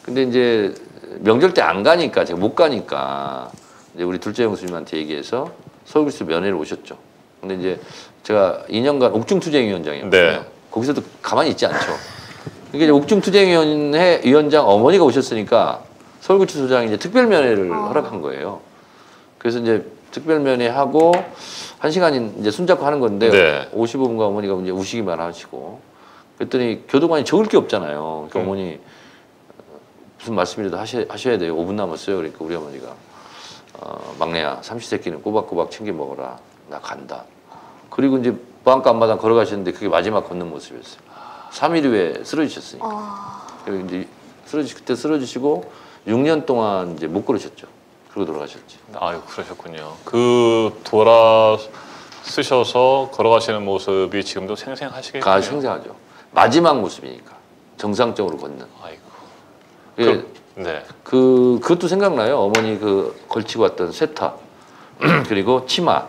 근데 이제 명절 때 안 가니까 제가 못 가니까 이제 우리 둘째 형수님한테 얘기해서 서울구치 면회를 오셨죠. 근데 이제 제가 2년간 옥중투쟁위원장이었어요. 네. 거기서도 가만히 있지 않죠 이게 이제 옥중투쟁위원회 위원장 어머니가 오셨으니까 서울구치소장이 이제 특별 면회를 아. 허락한 거예요. 그래서 이제 특별 면회 하고 한 시간 이제 손잡고 하는 건데 네. 55분간 어머니가 이제 우시기만 하시고 그랬더니 교도관이 적을 게 없잖아요. 그러니까 음. 어머니 어, 무슨 말씀이라도 하셔, 하셔야 돼요. 5분 남았어요. 그러니까 우리 어머니가 어, 막내야 삼시세끼는 꼬박꼬박 챙겨 먹어라. 나 간다. 그리고 이제 보안과 앞마당 걸어가셨는데 그게 마지막 걷는 모습이었어요. 3일 후에 쓰러지셨으니까. 아, 그리고 이제 쓰러지 그때 쓰러지시고 6년 동안 이제 못 걸으셨죠. 그리고 돌아가셨지. 아유 그러셨군요. 그 돌아 쓰셔서 걸어가시는 모습이 지금도 생생하시겠네요. 가 생생하죠. 마지막 모습이니까 정상적으로 걷는. 아이고. 예, 그, 네. 그 그것도 생각나요. 어머니 그 걸치고 왔던 세타 그리고 치마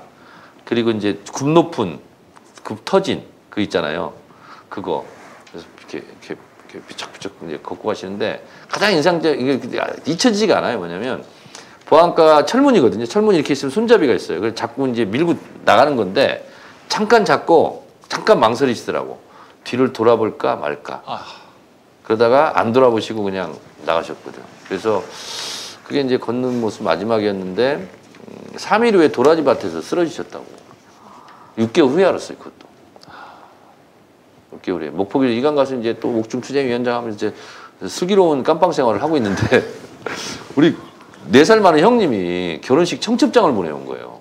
그리고 이제 굽 높은 굽 터진 그 있잖아요. 그거 이렇게 이렇게 이렇게 비쩍비쩍 이제 걷고 가시는데 가장 인상적 이게 잊혀지지가 않아요. 뭐냐면 보안과 철문이거든요. 철문이 이렇게 있으면 손잡이가 있어요. 그래서 자꾸 이제 밀고 나가는 건데 잠깐 잡고 잠깐 망설이시더라고. 뒤를 돌아볼까 말까. 아. 그러다가 안 돌아보시고 그냥 나가셨거든. 그래서 그게 이제 걷는 모습 마지막이었는데 음, 3일 후에 도라지 밭에서 쓰러지셨다고. 6개월 후에 알았어요, 그것도. 6개월 후에. 목포길 이관 가서 이제 또 옥중 투쟁위원장 하면서 이제 슬기로운 깜빵 생활을 하고 있는데 우리 네 살 많은 형님이 결혼식 청첩장을 보내온 거예요.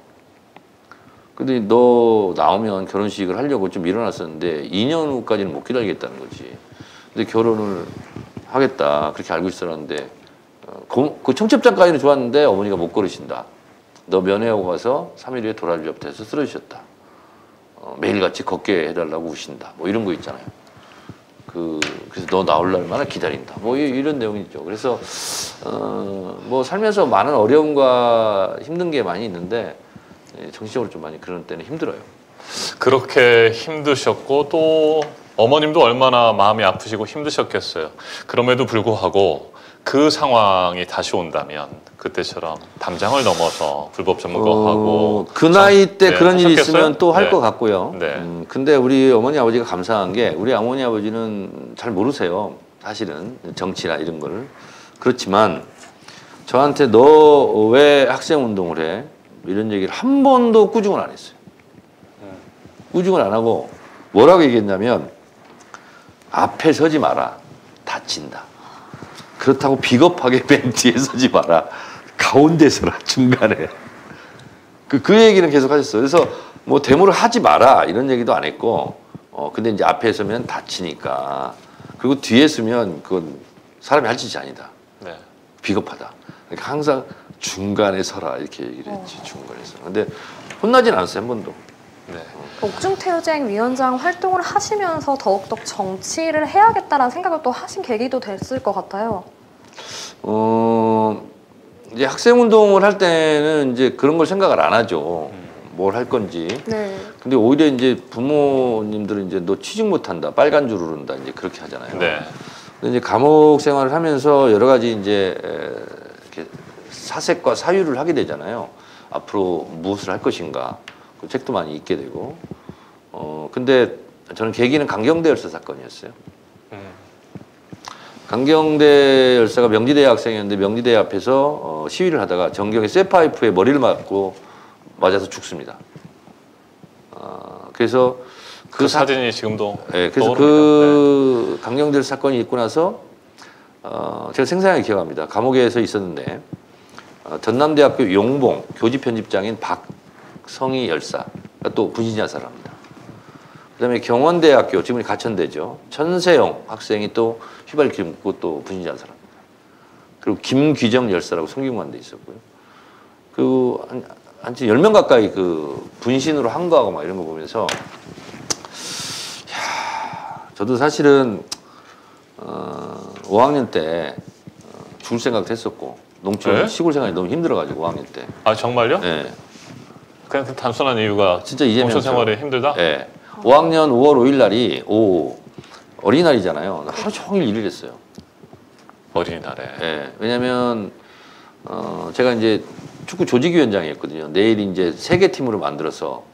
근데 너 나오면 결혼식을 하려고 좀 일어났었는데 2년 후까지는 못 기다리겠다는 거지. 근데 결혼을 하겠다 그렇게 알고 있었는데 어, 그, 그 청첩장까지는 좋았는데 어머니가 못 걸으신다. 너 면회하고 가서 3일 후에 도라지 옆에서 쓰러지셨다. 어, 매일같이 걷게 해달라고 우신다. 뭐 이런 거 있잖아요. 그 그래서 너 나올 날만을 기다린다. 뭐 이- 이런 내용이죠. 그래서 어 뭐 살면서 많은 어려움과 힘든 게 많이 있는데 예, 정신적으로 좀 많이 그런 때는 힘들어요. 그렇게 힘드셨고 또 어머님도 얼마나 마음이 아프시고 힘드셨겠어요. 그럼에도 불구하고 그 상황이 다시 온다면 그때처럼 담장을 넘어서 불법 점거하고 그 나이 때 네, 그런 일이? 있으면 또할 네. 것 같고요. 네. 음, 근데 우리 어머니 아버지가 감사한 게 우리 어머니 아버지는 잘 모르세요. 사실은 정치나 이런 거를. 그렇지만 저한테 너 왜 학생 운동을 해? 이런 얘기를 한 번도 꾸중을 안 했어요. 꾸중을 안 하고 뭐라고 얘기했냐면 앞에 서지 마라. 다친다. 그렇다고 비겁하게 맨 뒤에 서지 마라. 가운데 서라. 중간에. 그, 그 얘기는 계속 하셨어요. 그래서 뭐 데모를 하지 마라 이런 얘기도 안 했고, 어, 근데 이제 앞에 서면 다치니까. 그리고 뒤에 서면 그건 사람이 할 짓이 아니다. 네. 비겁하다. 그러니까 항상 중간에 서라 이렇게 얘기를 했지, 중간에서. 근데 혼나진 않았어요, 한 번도. 네. 옥중태유쟁 위원장 활동을 하시면서 더욱더 정치를 해야겠다라는 생각을 또 하신 계기도 됐을 것 같아요. 어, 이제 학생 운동을 할 때는 이제 그런 걸 생각을 안 하죠. 뭘 할 건지. 네. 근데 오히려 이제 부모님들은 이제 너 취직 못 한다, 빨간 줄 오른다, 이제 그렇게 하잖아요. 네. 근데 이제 감옥 생활을 하면서 여러 가지 이제 에, 이렇게 사색과 사유를 하게 되잖아요. 앞으로 무엇을 할 것인가. 그 책도 많이 읽게 되고. 어, 근데 저는 계기는 강경대 열사 사건이었어요. 음. 강경대 열사가 명지대 학생이었는데 명지대 앞에서 어, 시위를 하다가 정경의 쇠파이프에 머리를 맞고 맞아서 죽습니다. 어, 그래서 그, 그 사, 사진이 지금도 예, 그래서 떠오릅니다. 네. 그 강경대 사건이 있고 나서 어, 제가 생생하게 기억합니다. 감옥에서 있었는데 어, 전남대학교 용봉 교지 편집장인 박성희 열사가 또 분신자살합니다. 그다음에 경원대학교 지금 가천대죠. 천세영 학생이 또 휘발길 묻고 또 분신자살합니다. 그리고 김귀정 열사라고 성균관대 있었고요. 그리고 한, 한 10명 가까이 그 분신으로 항거하고 막 이런 거 보면서 저도 사실은 어, 5학년 때 어, 죽을 생각도 했었고 농촌 네? 시골 생활이 너무 힘들어가지고 5학년 때. 아 정말요? 네. 그냥 그 단순한 이유가 진짜 이재명 농촌 생활이 힘들다. 네. 5학년 5월 5일 날이 오 어린이날이잖아요. 나 하루 종일 일을 했어요. 어린이날에. 예, 왜냐면 어, 제가 이제 축구 조직위원장이었거든요. 내일 이제 세계 팀으로 만들어서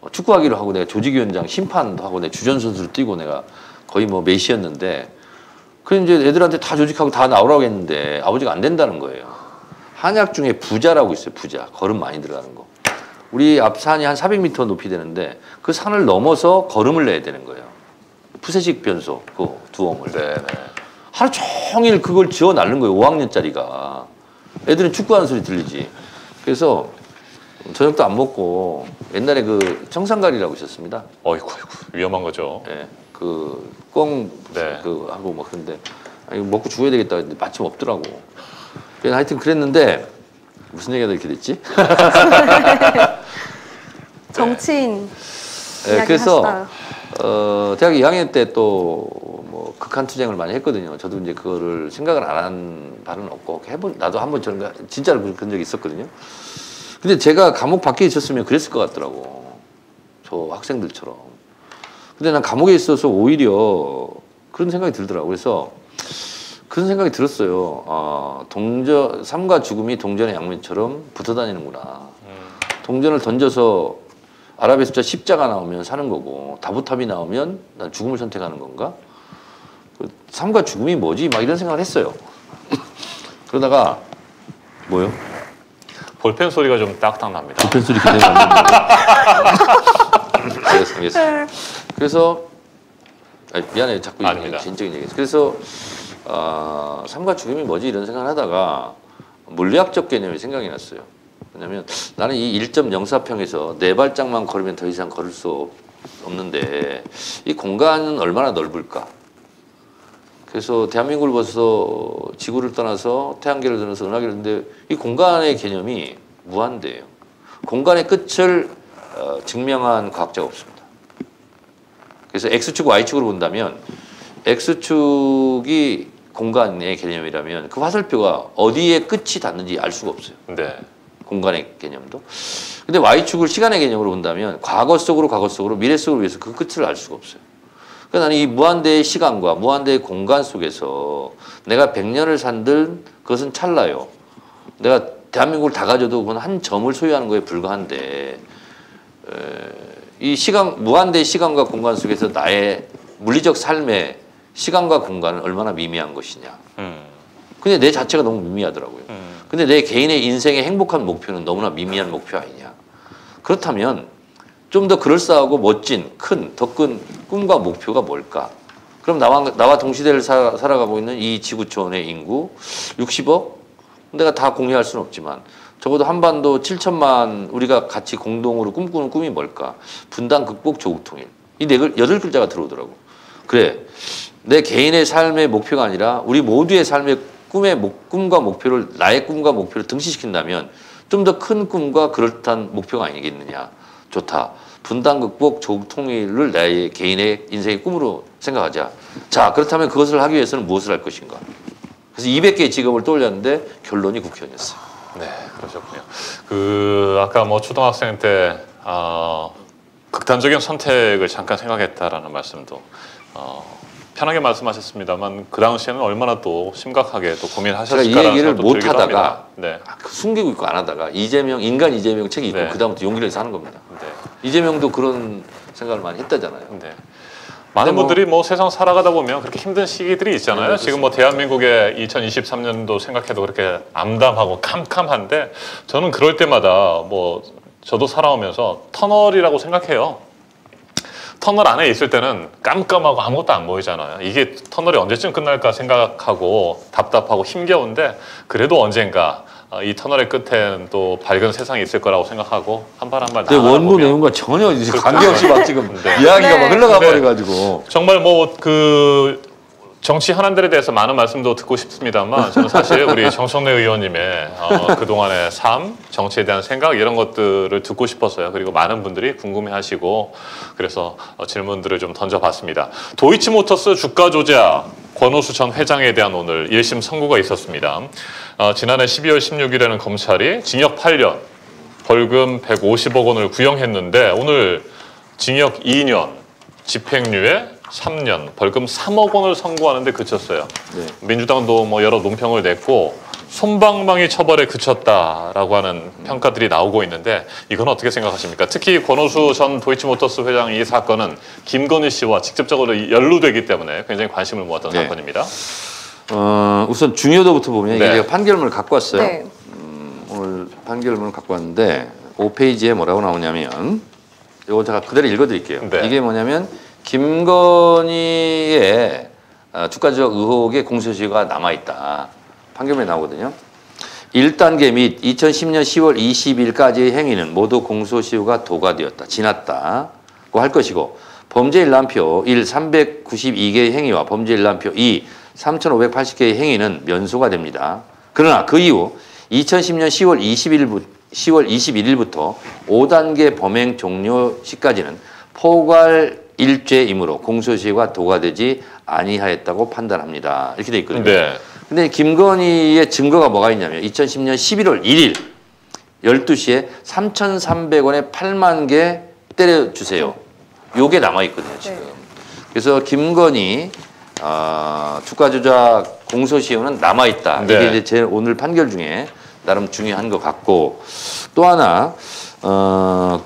어, 축구하기로 하고 내가 조직위원장 심판도 하고 내가 주전 선수를 뛰고 내가 거의 뭐 메시였는데 그 이제 애들한테 다 조직하고 다 나오라고 했는데 아버지가 안 된다는 거예요. 한약 중에 부자라고 있어요. 부자 걸음 많이 들어가는 거. 우리 앞 산이 한 400m 높이 되는데 그 산을 넘어서 걸음을 내야 되는 거예요. 푸세식 변소 그 두엉을. 네, 네. 하루 종일 그걸 지어 날른 거예요. 5학년짜리가. 애들은 축구하는 소리 들리지. 그래서 저녁도 안 먹고 옛날에 그 청산가리라고 있었습니다. 어이구, 어이구 위험한 거죠. 예. 그, 꽁, 네. 그, 하고 막 그런데, 아, 이거 먹고 죽어야 되겠다. 근데 마침 없더라고. 그래서 하여튼 그랬는데, 무슨 얘기가 이렇게 됐지? 정치인 예, 이야기 그래서. 어, 대학 2학년 때 또, 뭐, 극한 투쟁을 많이 했거든요. 저도 이제 그거를 생각을 안 한 바는 없고, 해본, 나도 한 번 저런 거, 진짜로 그런 적이 있었거든요. 근데 제가 감옥 밖에 있었으면 그랬을 것 같더라고. 저 학생들처럼. 근데 난 감옥에 있어서 오히려 그런 생각이 들더라고. 그래서 그런 생각이 들었어요. 아, 동전, 삶과 죽음이 동전의 양면처럼 붙어 다니는구나. 음. 동전을 던져서 아랍의 숫자 십자가 나오면 사는 거고 다부탑이 나오면 난 죽음을 선택하는 건가? 그 삶과 죽음이 뭐지? 막 이런 생각을 했어요. 그러다가 뭐요? 볼펜 소리가 좀 딱딱 납니다. 불펜 소리 났는데. 알겠어, 알겠어. 그래서 아니, 미안해요, 자꾸. 진적인 얘기. 그래서 어, 삶과 죽음이 뭐지 이런 생각을 하다가 물리학적 개념이 생각이 났어요. 왜냐하면 나는 이 1.04평에서 네 발짝만 걸으면 더 이상 걸을 수 없- 없는데 이 공간은 얼마나 넓을까? 그래서 대한민국을 벌써 지구를 떠나서 태양계를 떠나서 은하계를 떠는데 이 공간의 개념이 무한대예요. 공간의 끝을 어, 증명한 과학자가 없습니다. 그래서 X축, Y축으로 본다면 X축이 공간의 개념이라면 그 화살표가 어디에 끝이 닿는지 알 수가 없어요. 네. 공간의 개념도. 근데 Y축을 시간의 개념으로 본다면 과거 속으로 과거 속으로 미래 속으로 위해서 그 끝을 알 수가 없어요. 그러니까 나는 이 무한대의 시간과 무한대의 공간 속에서 내가 100년을 산들 그것은 찰나요. 내가 대한민국을 다 가져도 그건 한 점을 소유하는 거에 불과한데 에, 이 시간 무한대의 시간과 공간 속에서 나의 물리적 삶의 시간과 공간은 얼마나 미미한 것이냐. 음, 근데 내 자체가 너무 미미하더라고요. 음. 근데 내 개인의 인생의 행복한 목표는 너무나 미미한 목표 아니냐. 그렇다면 좀 더 그럴싸하고 멋진 큰 더 큰 꿈과 목표가 뭘까? 그럼 나와 나와 동시대를 사, 살아가고 있는 이 지구촌의 인구 60억 내가 다 공유할 수는 없지만 적어도 한반도 7천만 우리가 같이 공동으로 꿈꾸는 꿈이 뭘까? 분단 극복 조국 통일. 이 네 글 여덟 글자가 들어오더라고. 그래. 내 개인의 삶의 목표가 아니라 우리 모두의 삶의 꿈의 목, 꿈과 목표를 나의 꿈과 목표를 등시시킨다면 좀 더 큰 꿈과 그럴듯한 목표가 아니겠느냐. 좋다. 분단 극복 조국 통일을 나의 개인의 인생의 꿈으로 생각하자. 자, 그렇다면 그것을 하기 위해서는 무엇을 할 것인가? 그래서 200개의 직업을 떠올렸는데 결론이 국회의원이었어요. 네, 그러셨군요. 그 아까 뭐 초등학생 때 어, 극단적인 선택을 잠깐 생각했다라는 말씀도 어, 편하게 말씀하셨습니다만 그 당시에는 얼마나 또 심각하게 또 제가 이 고민하셨을까라는 얘기를 못 하다가. 네, 아, 그 숨기고 있고 안 하다가 이재명 인간 이재명 책이 있고 네. 그 다음부터 용기를 내서 하는 겁니다. 네, 이재명도 그런 생각을 많이 했다잖아요. 네. 많은 뭐- 분들이 뭐 세상 살아가다 보면 그렇게 힘든 시기들이 있잖아요. 네, 지금 뭐 대한민국의 2023년도 생각해도 그렇게 암담하고 캄캄한데 저는 그럴 때마다 뭐 저도 살아오면서 터널이라고 생각해요. 터널 안에 있을 때는 깜깜하고 아무것도 안 보이잖아요. 이게 터널이 언제쯤 끝날까 생각하고 답답하고 힘겨운데 그래도 언젠가 어, 이 터널의 끝엔 또 밝은 세상이 있을 거라고 생각하고 한 발 한발 근데 나아가 원고 내용과 전혀 그렇죠. 관계없이 막 지금 네. 이야기가 막 네. 흘러가 네. 버려가지고 정말 뭐 그 정치 현안들에 대해서 많은 말씀도 듣고 싶습니다만 저는 사실 우리 정청래 의원님의 어, 그동안의 삶, 정치에 대한 생각 이런 것들을 듣고 싶었어요. 그리고 많은 분들이 궁금해하시고 그래서 어, 질문들을 좀 던져봤습니다. 도이치모터스 주가 조작 권오수 전 회장에 대한 오늘 1심 선고가 있었습니다. 어, 지난해 12월 16일에는 검찰이 징역 8년, 벌금 150억 원을 구형했는데 오늘 징역 2년, 집행유예 3년, 벌금 3억 원을 선고하는데 그쳤어요. 네. 민주당도 뭐 여러 논평을 냈고 손방망이 처벌에 그쳤다라고 하는 평가들이 나오고 있는데 이건 어떻게 생각하십니까? 특히 권오수 전 도이치모터스 회장 이 사건은 김건희 씨와 직접적으로 연루되기 때문에 굉장히 관심을 모았던 네. 사건입니다. 어, 우선 중요도부터 보면 네. 이게 제가 판결문을 갖고 왔어요. 네. 오늘 판결문을 갖고 왔는데 5페이지에 뭐라고 나오냐면 이거 제가 그대로 읽어드릴게요. 네. 이게 뭐냐면 김건희의 어, 주가적 의혹의 공소시효가 남아있다. 판결문에 나오거든요. 1단계 및 2010년 10월 20일까지의 행위는 모두 공소시효가 도과되었다. 지났다 고 할 것이고 범죄 일람표 1 392개의 행위와 범죄 일람표 2 3580개의 행위는 면소가 됩니다. 그러나 그 이후 2010년 10월 21일부터 10월 21일부터 5단계 범행 종료 시까지는 포괄 일죄이므로 공소시효가 도과되지 아니하였다고 판단합니다. 이렇게 돼 있거든요. 네. 근데 김건희의 증거가 뭐가 있냐면 2010년 11월 1일 12시에 3,300원에 8만 개 때려주세요. 요게 남아있거든요, 지금. 네. 그래서 김건희 어, 주가 조작 공소시효는 남아있다. 네. 이게 이제 제 오늘 판결 중에 나름 중요한 것 같고 또 하나 어,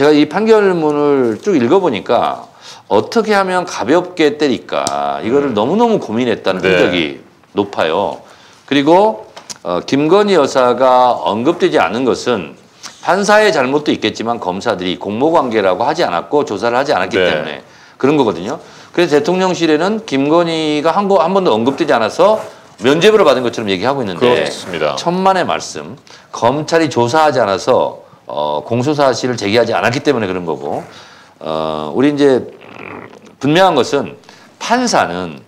제가 이 판결문을 쭉 읽어보니까 어떻게 하면 가볍게 때릴까 이거를 너무너무 고민했다는 네. 흔적이 높아요. 그리고 어, 김건희 여사가 언급되지 않은 것은 판사의 잘못도 있겠지만 검사들이 공모관계라고 하지 않았고 조사를 하지 않았기 네. 때문에 그런 거거든요. 그래서 대통령실에는 김건희가 한, 번- 한 번도 언급되지 않아서 면죄부를 받은 것처럼 얘기하고 있는데 그렇습니다. 천만의 말씀. 검찰이 조사하지 않아서 어, 공소사실을 제기하지 않았기 때문에 그런 거고 어, 우리 이제 분명한 것은 판사는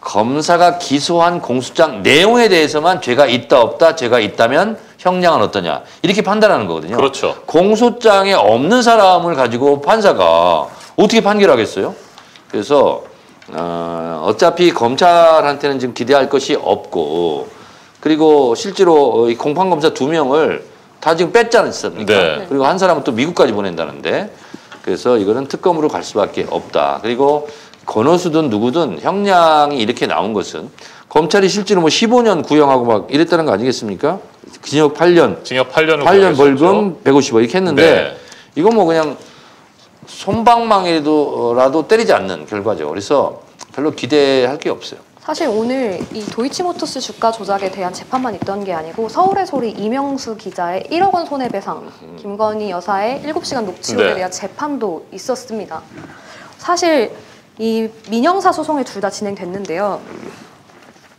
검사가 기소한 공소장 내용에 대해서만 죄가 있다 없다 죄가 있다면 형량은 어떠냐 이렇게 판단하는 거거든요. 그렇죠. 공소장에 없는 사람을 가지고 판사가 어떻게 판결하겠어요? 그래서 어, 어차피 검찰한테는 지금 기대할 것이 없고 그리고 실제로 이 공판 검사 두 명을 다 지금 뺐지 않습니까? 네. 그리고 한 사람은 또 미국까지 보낸다는데 그래서 이거는 특검으로 갈 수밖에 없다. 그리고 권오수든 누구든 형량이 이렇게 나온 것은 검찰이 실제로 뭐 15년 구형하고 막 이랬다는 거 아니겠습니까? 징역 8년, 징역 8년을 8년 벌금 150억 이렇게 했는데 네. 이거 뭐 그냥 손방망이라도 때리지 않는 결과죠. 그래서 별로 기대할 게 없어요. 사실 오늘 이 도이치모터스 주가 조작에 대한 재판만 있던 게 아니고 서울의 소리 이명수 기자의 1억 원 손해배상, 김건희 여사의 7시간 녹취록에 네. 대한 재판도 있었습니다. 사실 이 민형사 소송이 둘 다 진행됐는데요.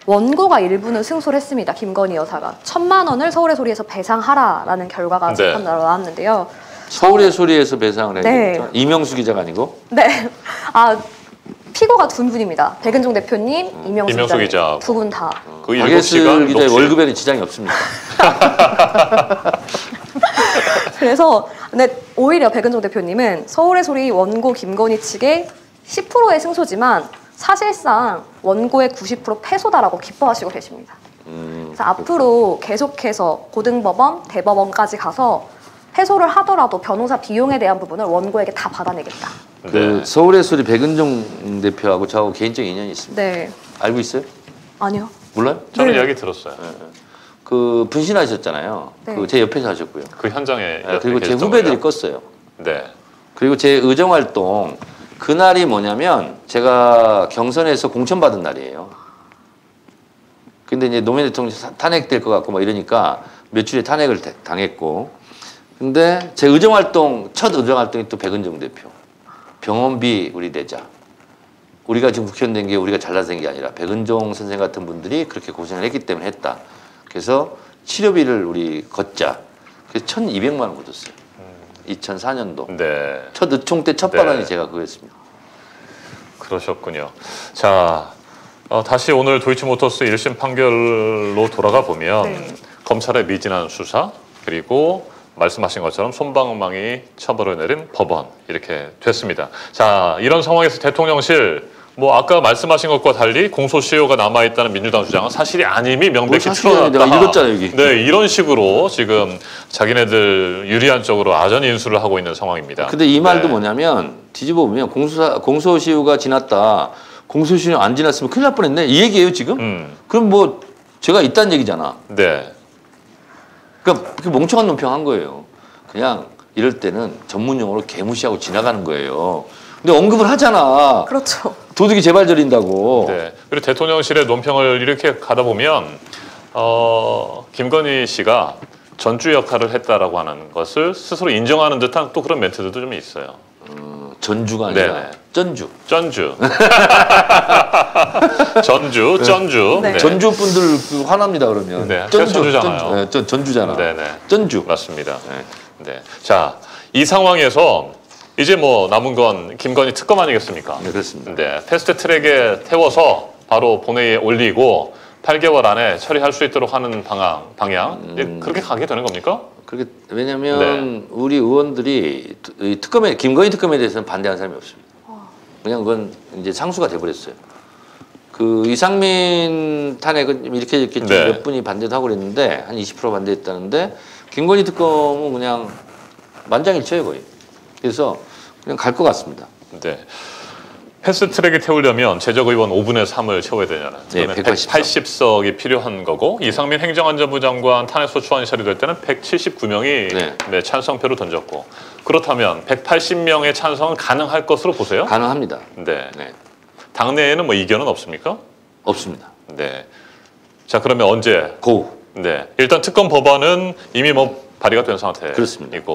원고가 일부는 승소를 했습니다. 김건희 여사가 천만 원을 서울의 소리에서 배상하라라는 결과가 네. 재판 나왔는데요. 서울의 소리에서 배상을 해야 네. 되니까 이명수 기자가 아니고 네, 아 피고가 두 분입니다. 백은종 대표님, 이명수, 이명수 기자 기자. 두분 다. 그 7시간 박예슬 기자의. 월급에는 지장이 없습니다. 그래서 근데 오히려 백은종 대표님은 서울의 소리 원고 김건희 측의 10%의 승소지만 사실상 원고의 90% 패소다라고 기뻐하시고 계십니다. 음, 그래서 앞으로 계속해서 고등법원, 대법원까지 가서 패소를 하더라도 변호사 비용에 대한 부분을 원고에게 다 받아내겠다. 그 네. 서울의 소리 백은종 대표하고 저하고 개인적 인연이 있습니다. 네, 알고 있어요? 아니요. 몰라요? 저는 네. 이야기 들었어요. 그 분신하셨잖아요. 네. 그제 옆에서 하셨고요. 그 현장에 아, 그리고 제 후배들이? 껐어요. 네. 그리고 제 의정 활동 그날이 뭐냐면 제가 경선에서 공천 받은 날이에요. 근데 이제 노무현 대통령 사- 탄핵될 것 같고 뭐 이러니까 며칠에 탄핵을 대- 당했고 근데 제 의정 활동 첫 의정 활동이 또 백은정 대표 병원비 우리 내자 우리가 지금 국회의원 된 게 우리가 잘나서 된게 아니라 백은종 선생 같은 분들이 그렇게 고생을 했기 때문에 했다. 그래서 치료비를 우리 걷자. 그래서 1,200만 원 걷었어요. 2004년도. 네. 첫 의총 때첫 네. 발언이 제가 그거였습니다. 그러셨군요. 자, 어, 다시 오늘 도이치모터스 1심 판결로 돌아가 보면 네. 검찰의 미진한 수사 그리고 말씀하신 것처럼 손방망이 처벌을 내린 법원 이렇게 됐습니다. 자, 이런 상황에서 대통령실 뭐 아까 말씀하신 것과 달리 공소시효가 남아 있다는 민주당 주장은 사실이 아님이 명백히 뭐 드러났다. 내가 읽었잖아요, 여기. 네, 이런 식으로 지금 자기네들 유리한 쪽으로 아전 인수를 하고 있는 상황입니다. 근데 이 말도 네. 뭐냐면 뒤집어 보면 공소사, 공소시효가 지났다. 공소시효 안 지났으면 큰일 날 뻔했네. 이 얘기예요 지금? 음, 그럼 뭐 제가 있다는 얘기잖아. 네. 그러니까 그게 멍청한 논평 한 거예요. 그냥 이럴 때는 전문 용어로 개무시하고 지나가는 거예요. 근데 언급을 하잖아. 그렇죠. 도둑이 재발 저린다고. 네. 그리고 대통령실의 논평을 이렇게 가다 보면 어, 김건희 씨가 전주 역할을 했다라고 하는 것을 스스로 인정하는 듯한 또 그런 멘트들도 좀 있어요. 어, 전주가 아니라 네네. 전주. 전주. 전주, 전주. 네. 전주 분들 그 화납니다 그러면. 네, 제가 전주잖아요. 전주. 네, 전, 전주잖아. 네 네. 전주. 맞습니다. 네. 자, 이 상황에서 이제 뭐 남은 건 김건희 특검 아니겠습니까? 네, 그렇습니다. 네, 패스트 트랙에 태워서 바로 본회의에 올리고 8개월 안에 처리할 수 있도록 하는 방향, 방향 음. 예, 그렇게 가게 되는 겁니까? 그렇게 왜냐하면 네. 우리 의원들이 특검에 김건희 특검에 대해서는 반대하는 사람이 없습니다. 그냥 그건 이제 상수가 돼버렸어요. 그 이상민 탄핵은 이렇게 이렇게 좀 네. 몇 분이 반대도 하고 그랬는데 한 20% 반대했다는데 김건희 특검은 그냥 만장일치예요 거의. 그래서 그냥 갈 것 같습니다. 네. 패스트 트랙에 태우려면 재적 의원 5분의 3을 채워야 되잖아요. 네, 그러면 180석. 180석이 필요한 거고 이상민 행정안전부 장관 탄핵 소추안이 처리될 때는 179명이 네. 네, 찬성표를 던졌고 그렇다면 180명의 찬성은 가능할 것으로 보세요? 가능합니다. 네. 네, 당내에는 뭐 이견은 없습니까? 없습니다. 네. 자 그러면 언제? 고. 네. 일단 특검 법안은 이미 뭐 발의가 된 상태이고 그렇습니다. 이제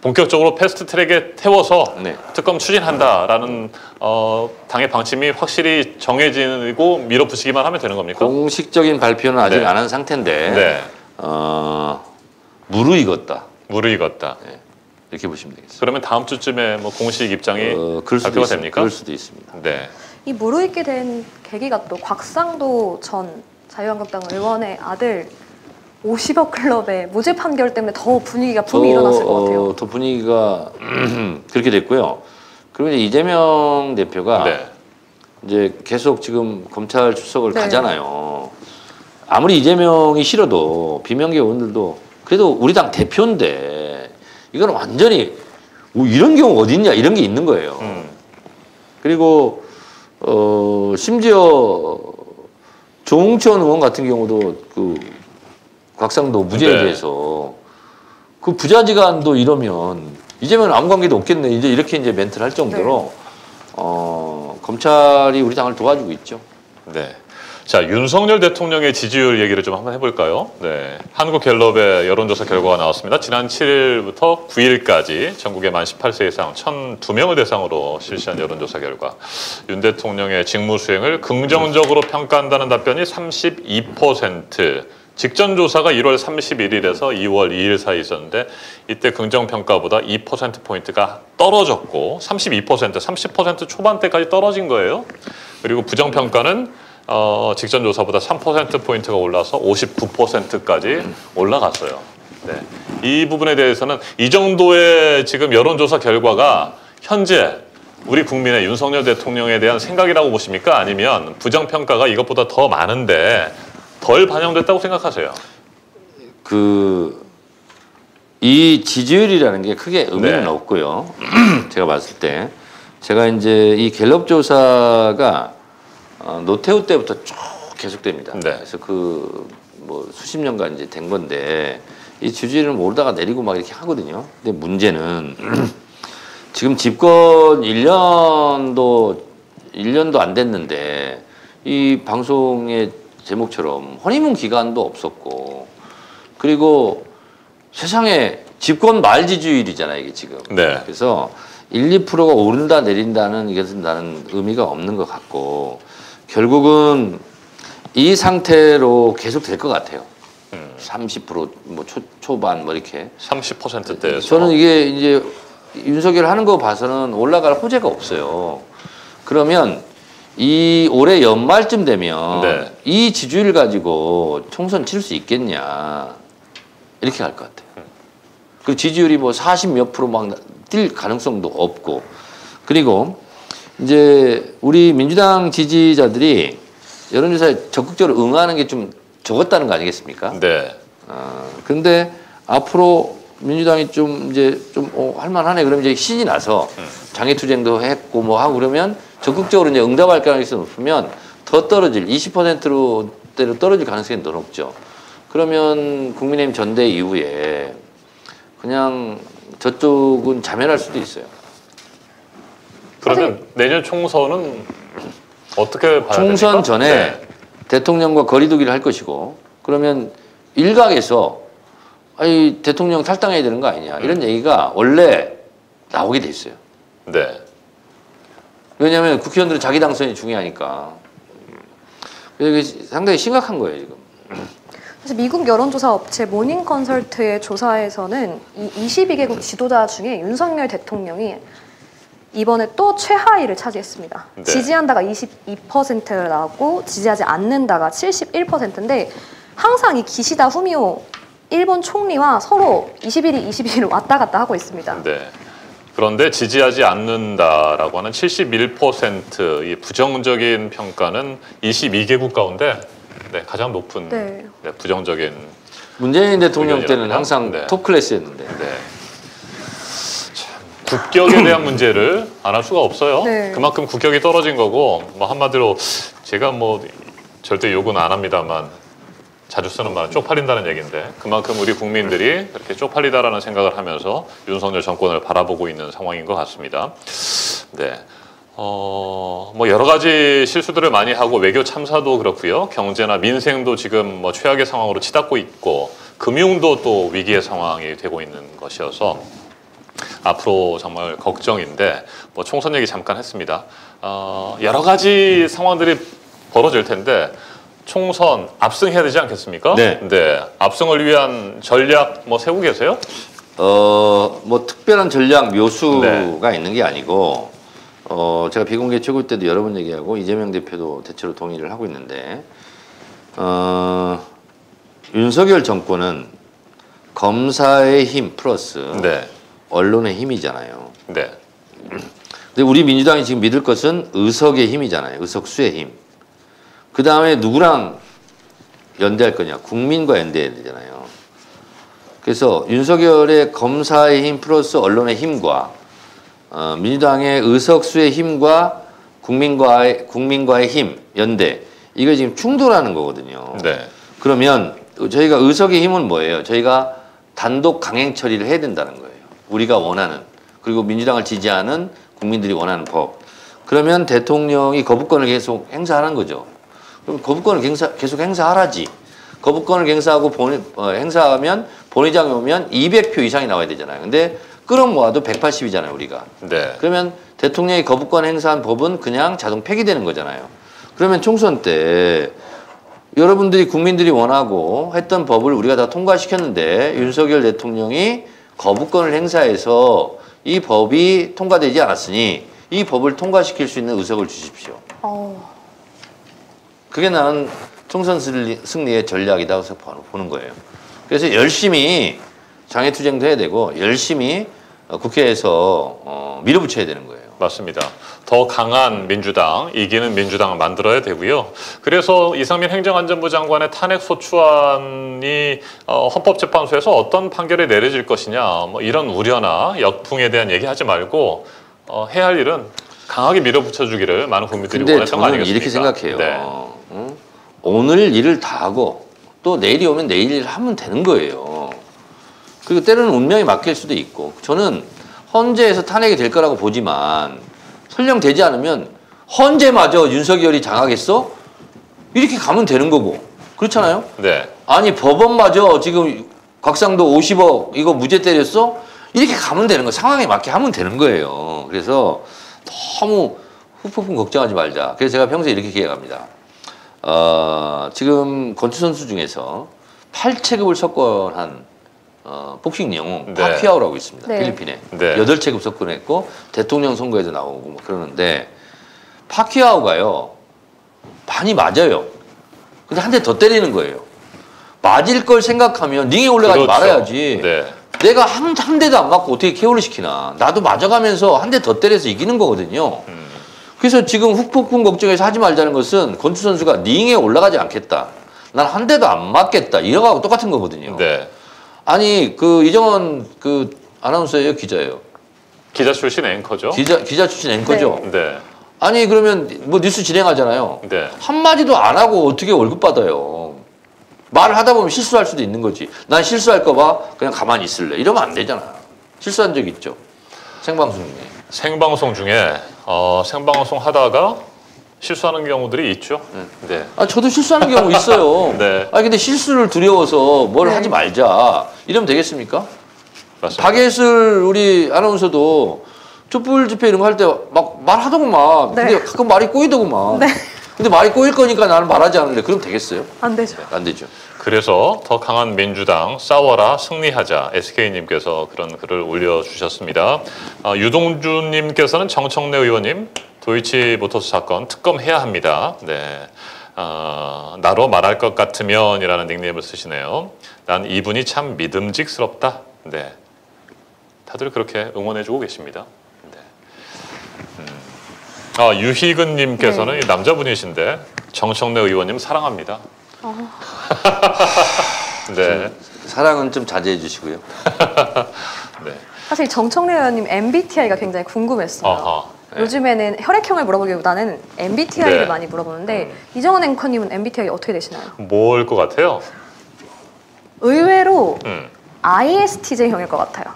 본격적으로 패스트 트랙에 태워서 네. 특검 추진한다라는 어, 당의 방침이 확실히 정해지고 밀어붙이기만 하면 되는 겁니까? 공식적인 발표는 아직 네. 안한 상태인데 네. 어, 무르익었다 무르익었다. 이렇게 보시면 되겠습니다. 그러면 다음 주쯤에 뭐 공식 입장이 어, 발표가 있습니다. 됩니까? 그럴 수도 있습니다. 네. 이 무르익게 된 계기가 또 곽상도 전 자유한국당 의원의 아들 50억 클럽의 무죄 판결 때문에 더 분위기가 붐이 일어났을 것 같아요. 어, 더 분위기가 그렇게 됐고요. 그리고 이제 이재명 대표가 네. 이제 계속 지금 검찰 출석을 네. 가잖아요. 아무리 이재명이 싫어도 비명계 의원들도 그래도 우리 당 대표인데 이건 완전히 뭐 이런 경우 어디 있냐 이런 게 있는 거예요. 음. 그리고 어, 심지어 조홍천 의원 같은 경우도 그 곽상도 무죄에 네. 대해서 그 부자지간도 이러면 이제는 아무 관계도 없겠네. 이제 이렇게 이제 멘트를 할 정도로 어, 검찰이 우리 당을 도와주고 있죠. 네. 자, 윤석열 대통령의 지지율 얘기를 좀 한번 해볼까요? 네. 한국갤럽의 여론조사 결과가 나왔습니다. 지난 7일부터 9일까지 전국의 만 18세 이상 1,002명을 대상으로 실시한 여론조사 결과 윤 대통령의 직무 수행을 긍정적으로 평가한다는 답변이 32%, 직전 조사가 1월 31일에서 2월 2일 사이 있었는데 이때 긍정 평가보다 2% 포인트가 떨어졌고 32% 30% 초반대까지 떨어진 거예요. 그리고 부정 평가는 어, 직전 조사보다 3% 포인트가 올라서 59%까지 올라갔어요. 네. 이 부분에 대해서는 이 정도의 지금 여론조사 결과가 현재 우리 국민의 윤석열 대통령에 대한 생각이라고 보십니까? 아니면 부정 평가가 이것보다 더 많은데 덜 반영됐다고 생각하세요? 그, 이 지지율이라는 게 크게 의미는 네. 없고요. 제가 봤을 때. 제가 이제 이 갤럽 조사가 어, 노태우 때부터 쭉 계속됩니다. 네. 그래서 그 뭐 수십 년간 이제 된 건데 이 지지율을 오르다가 내리고 막 이렇게 하거든요. 근데 문제는 지금 집권 1년도 1년도 안 됐는데 이 방송의 제목처럼 허니문 기간도 없었고 그리고 세상에 집권 말 지지율이잖아요 이게 지금. 네. 그래서 1, 2%가 오른다 내린다는 이것은 나는 의미가 없는 것 같고 결국은 이 상태로 계속 될 것 같아요. 음. 30%뭐 초반 뭐 이렇게. 30%대에서 저는 이게 이제 윤석열 하는 거 봐서는 올라갈 호재가 없어요. 그러면 이 올해 연말쯤 되면 네. 이 지지율 가지고 총선 칠 수 있겠냐 이렇게 갈 것 같아요. 그 지지율이 뭐 40 몇 프로 막 뛸 가능성도 없고 그리고 이제 우리 민주당 지지자들이 여론조사에 적극적으로 응하는 게 좀 적었다는 거 아니겠습니까? 네. 아, 근데 앞으로 민주당이 좀 이제 좀 어, 할만하네 그러면 이제 신이 나서 장애 투쟁도 했고 뭐 하고 그러면 적극적으로 이제 응답할 가능성이 높으면 더 떨어질 20%로 대로 떨어질 가능성이 더 높죠. 그러면 국민의힘 전대 이후에 그냥 저쪽은 자멸할 수도 있어요. 그러면 내년 총선은 어떻게 봐야 총선 됩니까? 전에 네. 대통령과 거리두기를 할 것이고 그러면 일각에서 아니 대통령 탈당해야 되는 거 아니냐 이런 얘기가 원래 나오게 돼 있어요. 네. 왜냐하면 국회의원들은 자기 당선이 중요하니까. 그래서 이게 상당히 심각한 거예요 지금. 사실 미국 여론조사 업체 모닝 컨설트의 조사에서는 이 22개국 지도자 중에 윤석열 대통령이 이번에 또 최하위를 차지했습니다. 네. 지지한다가 22%를 나왔고 지지하지 않는다가 71%인데 항상 이 기시다 후미오 일본 총리와 서로 21위, 22위를 왔다 갔다 하고 있습니다. 네. 그런데 지지하지 않는다라고 하는 71%이 부정적인 평가는 22개국 가운데 네, 가장 높은 네. 네, 부정적인 문재인 대통령 때는. 항상 네. 톱 클래스였는데. 네. 참, 국격에 대한 문제를 안 할 수가 없어요. 네. 그만큼 국격이 떨어진 거고 뭐 한마디로 제가 뭐 절대 욕은 안 합니다만 자주 쓰는 말은 쪽팔린다는 얘기인데 그만큼 우리 국민들이 그렇게 쪽팔리다라는 생각을 하면서 윤석열 정권을 바라보고 있는 상황인 것 같습니다. 네. 어, 뭐 여러 가지 실수들을 많이 하고 외교 참사도 그렇고요. 경제나 민생도 지금 뭐 최악의 상황으로 치닫고 있고 금융도 또 위기의 상황이 되고 있는 것이어서 앞으로 정말 걱정인데 뭐 총선 얘기 잠깐 했습니다. 어, 여러 가지 상황들이 벌어질 텐데 총선 압승해야 되지 않겠습니까? 네. 압승을 위한 전략 뭐 세우고 계세요? 어, 뭐 특별한 전략 묘수가 네. 있는 게 아니고, 어, 제가 비공개 최고 때도 여러 번 얘기하고 이재명 대표도 대체로 동의를 하고 있는데, 어, 윤석열 정권은 검사의 힘 플러스 네. 언론의 힘이잖아요. 네. 근데 우리 민주당이 지금 믿을 것은 의석의 힘이잖아요. 의석수의 힘. 그 다음에 누구랑 연대할 거냐? 국민과 연대해야 되잖아요. 그래서 윤석열의 검사의 힘 플러스 언론의 힘과 어, 민주당의 의석수의 힘과 국민과의 국민과의 힘 연대 이거 지금 충돌하는 거거든요. 네. 그러면 저희가 의석의 힘은 뭐예요? 저희가 단독 강행 처리를 해야 된다는 거예요. 우리가 원하는 그리고 민주당을 지지하는 국민들이 원하는 법. 그러면 대통령이 거부권을 계속 행사하는 거죠. 그럼 거부권을 행사, 계속 행사하라지. 거부권을 행사하고 본, 어, 행사하면 본회장에 오면 200표 이상이 나와야 되잖아요. 근데 끌어모아도 180이잖아요, 우리가. 네. 그러면 대통령이 거부권 행사한 법은 그냥 자동 폐기되는 거잖아요. 그러면 총선 때 여러분들이 국민들이 원하고 했던 법을 우리가 다 통과시켰는데 윤석열 대통령이 거부권을 행사해서 이 법이 통과되지 않았으니 이 법을 통과시킬 수 있는 의석을 주십시오. 어, 그게 나는 총선 승리- 승리 의 전략이라고 보는 거예요. 그래서 열심히 장애투쟁도 해야 되고 열심히 어, 국회에서 어, 밀어붙여야 되는 거예요. 맞습니다. 더 강한 민주당, 이기는 민주당을 만들어야 되고요. 그래서 이상민 행정안전부 장관의 탄핵 소추안이 어, 헌법재판소에서 어떤 판결이 내려질 것이냐, 뭐 이런 우려나 역풍에 대한 얘기하지 말고 어, 해야 할 일은 강하게 밀어붙여주기를 많은 국민들이 근데 원했던 거 저는 아니겠습니까? 이렇게 생각해요. 네. 응? 오늘 일을 다 하고 또 내일이 오면 내일 일을 하면 되는 거예요. 그리고 때로는 운명이 맡길 수도 있고 저는 헌재에서 탄핵이 될 거라고 보지만 설령 되지 않으면 헌재마저 윤석열이 장하겠어? 이렇게 가면 되는 거고 그렇잖아요. 네. 아니 법원마저 지금 곽상도 50억 이거 무죄 때렸어? 이렇게 가면 되는 거 상황에 맞게 하면 되는 거예요. 그래서 너무 후폭풍 걱정하지 말자. 그래서 제가 평소에 이렇게 기획합니다. 어, 지금 건투 선수 중에서 8체급을 석권한 어, 복싱 영웅 네. 파키아오라고 있습니다. 네. 필리핀에 네. 여덟 8체급 석권했고 대통령 선거에도 나오고 뭐 그러는데 파키아오가요 많이 맞아요. 근데 한 대 더 때리는 거예요. 맞을 걸 생각하면 링에 올라가지 그렇죠. 말아야지. 네. 내가 한, 한 대도 안 맞고 어떻게 케어를 시키나. 나도 맞아가면서 한 대 더 때려서 이기는 거거든요. 음. 그래서 지금 훅폭풍 걱정해서 하지 말자는 것은 건투 선수가 링에 올라가지 않겠다. 난 한 대도 안 맞겠다. 이런 거하고 똑같은 거거든요. 네. 아니 그 이정원 그 아나운서예요, 기자예요. 기자 출신 앵커죠? 기자 기자 출신 앵커죠. 네. 아니 그러면 뭐 뉴스 진행하잖아요. 네. 한 마디도 안 하고 어떻게 월급 받아요? 말을 하다 보면 실수할 수도 있는 거지. 난 실수할까봐 그냥 가만히 있을래. 이러면 안 되잖아. 실수한 적 있죠. 생방송 중에. 생방송 중에 어, 생방송 하다가 실수하는 경우들이 있죠. 네. 아 저도 실수하는 경우 있어요. 네. 아 근데 실수를 두려워서 뭘 네. 하지 말자. 이러면 되겠습니까? 맞습니다. 박예슬 우리 아나운서도 촛불 집회 이런 거 할 때 막 말하더구만. 네. 근데 가끔 말이 꼬이더구만. 네. 근데 말이 꼬일 거니까 나는 말하지 않을래. 그럼 되겠어요? 안 되죠. 안 되죠. 그래서 더 강한 민주당 싸워라 승리하자 SK님께서 그런 글을 올려주셨습니다. 아, 유동준님께서는 정청래 의원님 도이치모터스 사건 특검해야 합니다. 네. 아, 나로 말할 것 같으면이라는 닉네임을 쓰시네요. 난 이분이 참 믿음직스럽다. 네. 다들 그렇게 응원해주고 계십니다. 네. 음. 아, 유희근 님께서는 남자분이신데 정청래 의원님 사랑합니다. 네. 사랑은 좀 자제해 주시고요. 네. 사실 정청래 의원님 MBTI가 굉장히 궁금했어요. 아하. 요즘에는 혈액형을 물어보기보다는 MBTI를 네. 많이 물어보는데 이정원 앵커님은 MBTI 어떻게 되시나요? 뭘 것 같아요? 의외로 음. ISTJ형일 것 같아요.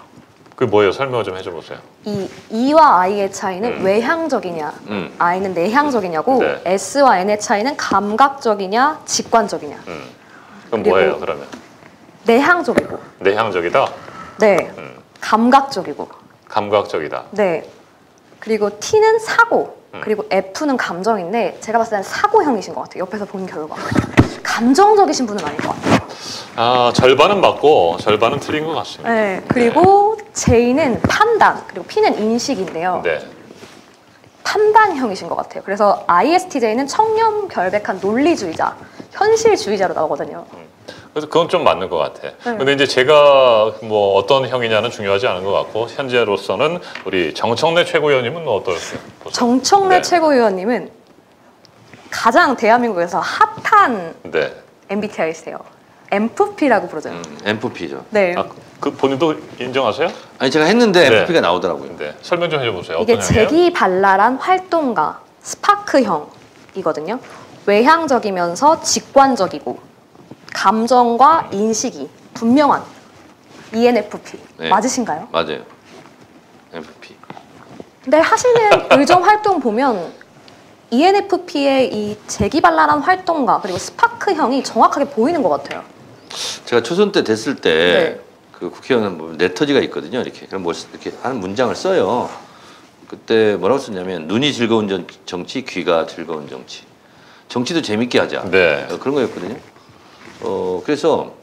그 뭐예요? 설명 좀 해줘 보세요. 이 E와 I의 차이는 음. 외향적이냐, 음. I는 내향적이냐고, 네. S와 N의 차이는 감각적이냐, 직관적이냐. 음. 그럼 뭐예요? 그러면 내향적이고, 내향적이다, 네, 음. 감각적이고, 감각적이다. 네. 그리고 T는 사고, 음. 그리고 F는 감정인데 제가 봤을 때는 사고형이신 것 같아요. 옆에서 본 결과. 감정적이신 분은 아닌 것 같아요. 아 절반은 맞고 절반은 틀린 것 같습니다. 네. 그리고 J는 판단, 그리고 P는 인식인데요. 네. 판단형이신 것 같아요. 그래서 ISTJ는 청렴 결백한 논리주의자, 현실주의자로 나오거든요. 그래서 그건 좀 맞는 것 같아. 네. 근데 이제 제가 뭐 어떤 형이냐는 중요하지 않은 것 같고 현재로서는 우리 정청래 최고위원님은 어떨 보세요? 정청래 네. 최고위원님은 가장 대한민국에서 핫한 네. MBTI세요. MFP라고 부르죠. 음, MFP죠. 네. 아, 그 본인도 인정하세요? 아니 제가 했는데 네. MFP가 나오더라고요. 네. 설명 좀 해줘 보세요. 이게 어떤 형이에요? 재기 발랄한 활동가, 스파크형이거든요. 외향적이면서 직관적이고 감정과 인식이 분명한 ENFP 네. 맞으신가요? 맞아요. MVP. 근데 하시는 의정 활동 보면 ENFP의 이 재기발랄한 활동과 그리고 스파크형이 정확하게 보이는 것 같아요. 제가 초선 때 됐을 때 네. 그 국회의원은 뭐 레터지가 있거든요. 이렇게 그럼 뭐 이렇게 하는 문장을 써요. 그때 뭐라고 썼냐면 눈이 즐거운 정- 정치, 귀가 즐거운 정치. 정치도 재밌게 하자. 네. 어, 그런 거였거든요. 어 그래서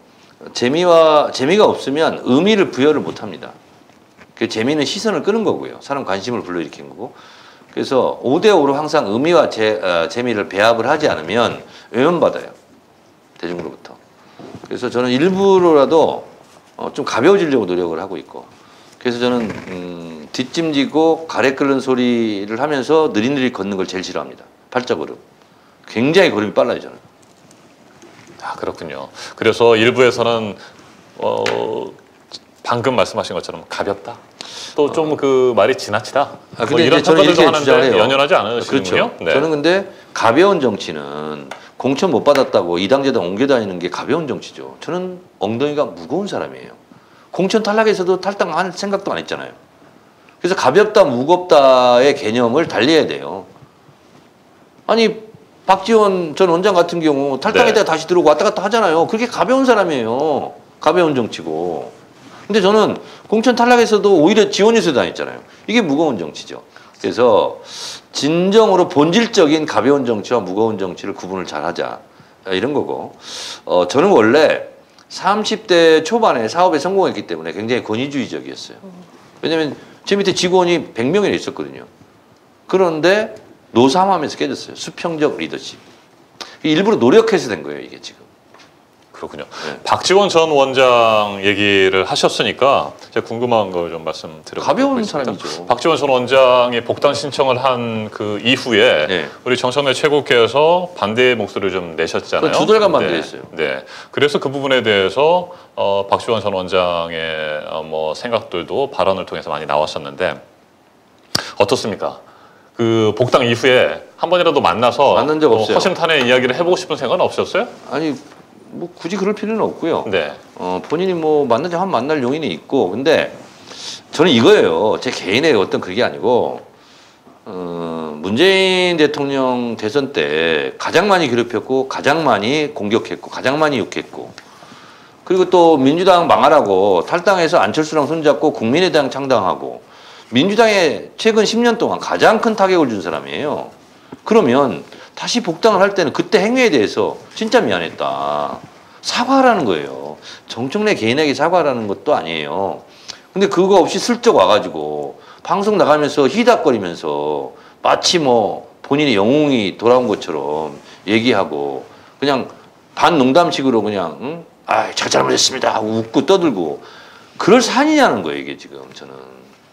재미와 재미가 없으면 의미를 부여를 못 합니다. 그 재미는 시선을 끄는 거고요. 사람 관심을 불러일으키는 거고. 그래서 5대 5로 항상 의미와 재, 어, 재미를 배합을 하지 않으면 외면받아요. 대중으로부터. 그래서 저는 일부러라도 어, 좀 가벼워지려고 노력을 하고 있고. 그래서 저는 음, 뒷짐지고 가래 끓는 소리를 하면서 느릿느릿 걷는 걸 제일 싫어합니다. 팔자 걸음. 굉장히 걸음이 빨라요 저는. 아 그렇군요. 그래서 일부에서는 어, 방금 말씀하신 것처럼 가볍다. 또 좀그 말이 지나치다. 아, 뭐 근데 이런 이제 저는 이렇게 주장을 해요. 연연하지 않으시는군요. 그렇죠. 저는 근데 가벼운 정치는 공천 못 받았다고 이당저당 옮겨 다니는 게 가벼운 정치죠. 저는 엉덩이가 무거운 사람이에요. 공천 탈락에서도 탈당할 생각도 안 했잖아요. 그래서 가볍다 무겁다의 개념을 달리해야 돼요. 아니 박지원 전 원장 같은 경우 탈당했다가 네. 다시 들어오고 왔다 갔다 하잖아요. 그렇게 가벼운 사람이에요. 가벼운 정치고. 근데 저는 공천 탈락에서도 오히려 지원해서 다녔잖아요. 이게 무거운 정치죠. 그래서 진정으로 본질적인 가벼운 정치와 무거운 정치를 구분을 잘 하자. 이런 거고. 어, 저는 원래 30대 초반에 사업에 성공했기 때문에 굉장히 권위주의적이었어요. 왜냐면 제 밑에 직원이 100명이나 있었거든요. 그런데 노삼하면서 깨졌어요. 수평적 리더십. 일부러 노력해서 된 거예요, 이게 지금. 그렇군요. 네. 박지원 전 원장 얘기를 하셨으니까 제가 궁금한 걸 좀 말씀드려 가벼운 사람이죠. 박지원 전 원장이 복당 신청을 한 그 이후에 네. 우리 정선배 최고께서 반대의 목소리를 좀 내셨잖아요. 그건 두 달간 네. 반대했어요. 네. 그래서 그 부분에 대해서 어, 박지원 전 원장의 어, 뭐 생각들도 발언을 통해서 많이 나왔었는데 어떻습니까? 그 복당 이후에 한 번이라도 만나서 만난 적뭐 없어요. 허심탄회 이야기를 해보고 싶은 생각은 없으셨어요? 아니, 뭐 굳이 그럴 필요는 없고요. 네. 어, 본인이 뭐 만나자 하면 만날 용인이 있고, 근데 저는 이거예요. 제 개인의 어떤 그게 아니고, 어, 문재인 대통령 대선 때 가장 많이 괴롭혔고, 가장 많이 공격했고, 가장 많이 욕했고, 그리고 또 민주당 망하라고 탈당해서 안철수랑 손잡고 국민의당 창당하고, 민주당에 최근 10년 동안 가장 큰 타격을 준 사람이에요. 그러면 다시 복당을 할 때는 그때 행위에 대해서 진짜 미안했다. 사과하라는 거예요. 정청래 개인에게 사과하라는 것도 아니에요. 근데 그거 없이 슬쩍 와가지고 방송 나가면서 희닥거리면서 마치 뭐 본인의 영웅이 돌아온 것처럼 얘기하고 그냥 반농담식으로 그냥 응? 아, 잘 잘못했습니다 하고 웃고 떠들고 그럴 산이냐는 거예요 이게 지금 저는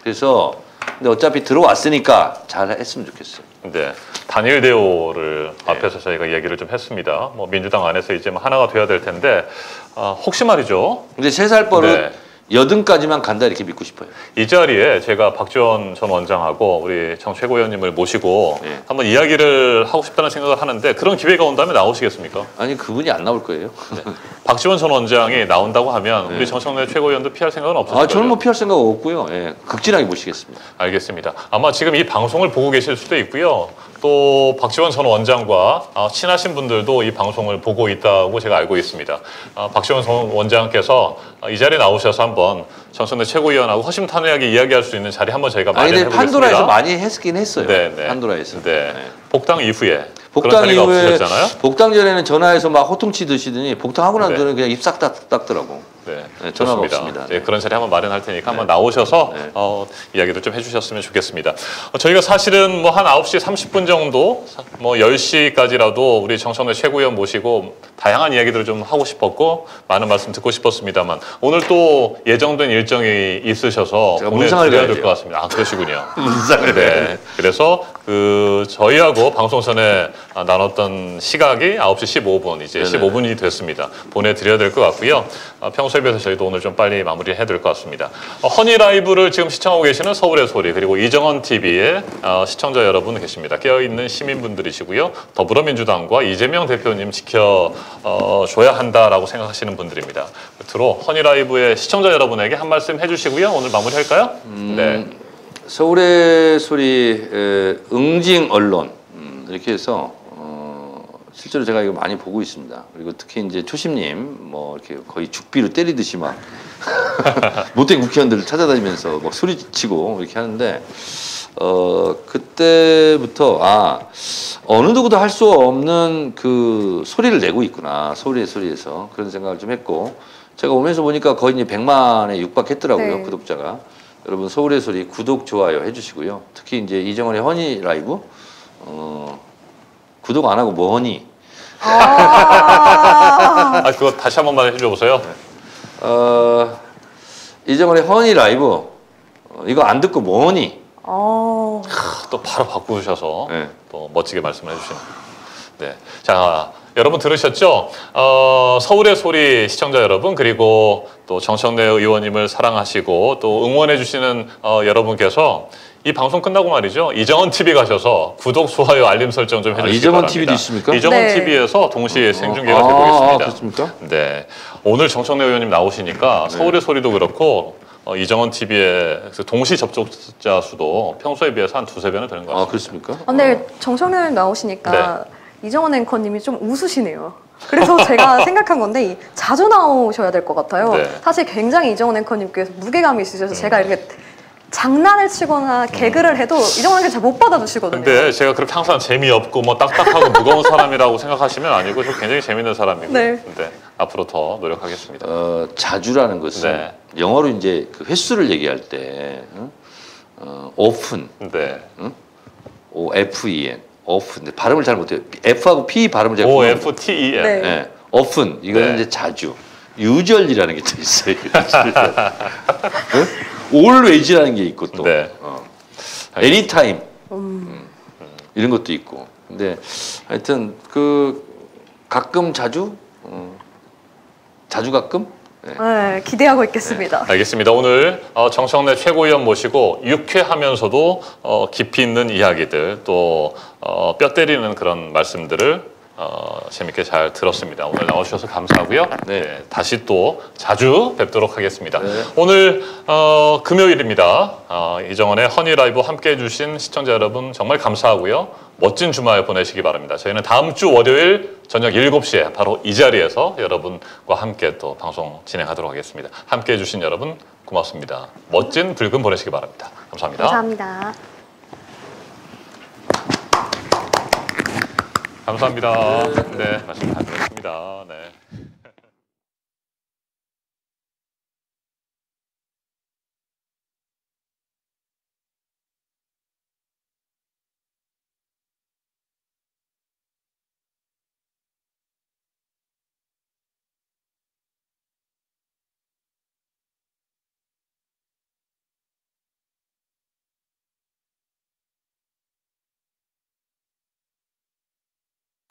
그래서 근데 어차피 들어왔으니까 잘 했으면 좋겠어요. 네, 단일 대오를 네. 앞에서 저희가 얘기를 좀 했습니다. 뭐 민주당 안에서 이제 뭐 하나가 돼야 될 텐데 아, 혹시 말이죠. 근데 세살 버릇 네. 여든까지만 간다 이렇게 믿고 싶어요. 이 자리에 제가 박지원 전 원장하고 우리 정 최고위원님을 모시고 네. 한번 이야기를 하고 싶다는 생각을 하는데 그런 기회가 온다면 나오시겠습니까? 아니 그분이 안 나올 거예요. 박지원 전 원장이 나온다고 하면 네. 우리 정청래 최고위원도 피할 생각은 없으실 아 저는? 뭐 피할 생각 없고요. 예, 극진하게 모시겠습니다. 알겠습니다. 아마 지금 이 방송을 보고 계실 수도 있고요. 또 박지원 전 원장과 아, 친하신 분들도 이 방송을 보고 있다고 제가 알고 있습니다. 아, 박지원 전 원장께서 아, 이 자리에 나오셔서 한번 정선대 최고위원하고 허심탄회하게 이야기할 수 있는 자리 한번 저희가 마련해 보겠습니다. 판도라에서 많이 했긴 했어요. 네, 네. 판도라에서. 네. 네. 복당 이후에 복당 이후에 없으셨잖아요. 복당 전에는 전화해서 막 호통치 드시더니 복당하고 난 네. 뒤에는 그냥 입싹 닦더라고. 네, 네, 전화가 좋습니다. 없습니다. 네, 네. 그런 자리 한번 마련할 테니까 한번 나오셔서 네. 어, 이야기를 좀 해주셨으면 좋겠습니다. 어, 저희가 사실은 뭐 한 9시 30분 정도, 뭐 10시까지라도 우리 정선의 최고위원 모시고 다양한 이야기들을 좀 하고 싶었고 많은 말씀 듣고 싶었습니다만 오늘 또 예정된 일정이 있으셔서 보내드려야 될. 것 같습니다. 아 그러시군요. 문상을 네. 그래서 그 저희하고 방송 전에 아, 나눴던 시각이 9시 15분 이제 네네. 15분이 됐습니다. 보내드려야 될 것 같고요. 아, 평소에 비해서 저희도 오늘 좀 빨리 마무리해야 될 것 같습니다. 어, 허니 라이브를 지금 시청하고 계시는 서울의 소리 그리고 이정원 TV의 어, 시청자 여러분 계십니다. 깨어 있는 시민분들이시고요. 더불어민주당과 이재명 대표님 지켜 어, 줘야 한다라고 생각하시는 분들입니다. 끝으로 허니 라이브의 시청자 여러분에게 한 말씀 해주시고요. 오늘 마무리할까요? 네. 서울의 소리 에, 응징 언론 음, 이렇게 해서 어, 실제로 제가 이거 많이 보고 있습니다. 그리고 특히 이제 초심님 뭐 이렇게 거의 죽비로 때리듯이 막 못된 국회의원들을 찾아다니면서 막 소리치고 이렇게 하는데 어 그때부터 아 어느 누구도 할 수 없는 그 소리를 내고 있구나. 소리의 소리에서 그런 생각을 좀 했고. 제가 오면서 보니까 거의 이제 100만에 육박했더라고요 네. 구독자가. 여러분 서울의 소리 구독 좋아요 해주시고요. 특히 이제 이정원의 허니 라이브 어 구독 안 하고 뭐하니? 아, 아 그거 다시 한 번만 해줘 보세요. 어 이정원의 허니 라이브 어, 이거 안 듣고 뭐하니 어, 또 바로 바꾸셔서 네. 또 멋지게 말씀을 해주시는. 네, 자 여러분 들으셨죠? 어, 서울의 소리 시청자 여러분 그리고 또 정청래 의원님을 사랑하시고 또 응원해 주시는 어, 여러분께서 이 방송 끝나고 말이죠 이정원 TV 가셔서 구독, 좋아요, 알림 설정 좀 아, 해주시기 이정원 바랍니다. TV도 있습니까? 이정원 네. TV에서 동시에 생중계가 아, 되고 아, 있습니다. 그렇습니까? 네, 오늘 정청래 의원님 나오시니까 네. 서울의 소리도 그렇고 어, 이정원 TV의 동시 접촉자 수도 평소에 비해서 한 두세 배는 되는 것아 같습니다. 그렇습니까? 아, 근데 정청래 나오시니까 이정원 앵커님이 좀 웃으시네요. 그래서 제가 생각한 건데 이 자주 나오셔야 될 것 같아요. 네. 사실 굉장히 이정원 앵커님께서 무게감이 있으셔서 제가 이렇게 장난을 치거나 개그를 해도 이정원 앵커 잘못 받아주시거든요. 근데 제가 그렇게 항상 재미없고 뭐 딱딱하고 무거운 사람이라고 생각하시면 아니고 저 굉장히 재밌는 사람이고 네. 근데 앞으로 더 노력하겠습니다. 어, 자주라는 것은 네. 영어로 이제 그 횟수를 얘기할 때 응? 어, often, 네. O F E N, often. 근데 발음을 잘 못해요. F하고 P 발음을 잘 O 못해요. F T E N. 네. 네. often 이거는 네. 이제 자주. usual이라는 게 또 있어요. 응? always라는 게 있고 또 네. 어. anytime 음. 이런 것도 있고. 근데 하여튼 그 가끔 자주 어, 자주 가끔 네. 네, 기대하고 있겠습니다. 알겠습니다. 오늘 어, 정청래 최고위원 모시고 유쾌하면서도 어, 깊이 있는 이야기들 또 어, 뼈 때리는 그런 말씀들을 어, 재밌게 잘 들었습니다. 오늘 나와주셔서 감사하고요. 네. 네, 다시 또 자주 뵙도록 하겠습니다. 네. 오늘 어, 금요일입니다. 어, 이정원의 허니 라이브 함께 해주신 시청자 여러분 정말 감사하고요. 멋진 주말 보내시기 바랍니다. 저희는 다음 주 월요일 저녁 7시에 바로 이 자리에서 여러분과 함께 또 방송 진행하도록 하겠습니다. 함께 해주신 여러분 고맙습니다. 멋진 불금 보내시기 바랍니다. 감사합니다. 감사합니다. 감사합니다. 네, 말씀 잘 들었습니다. 네.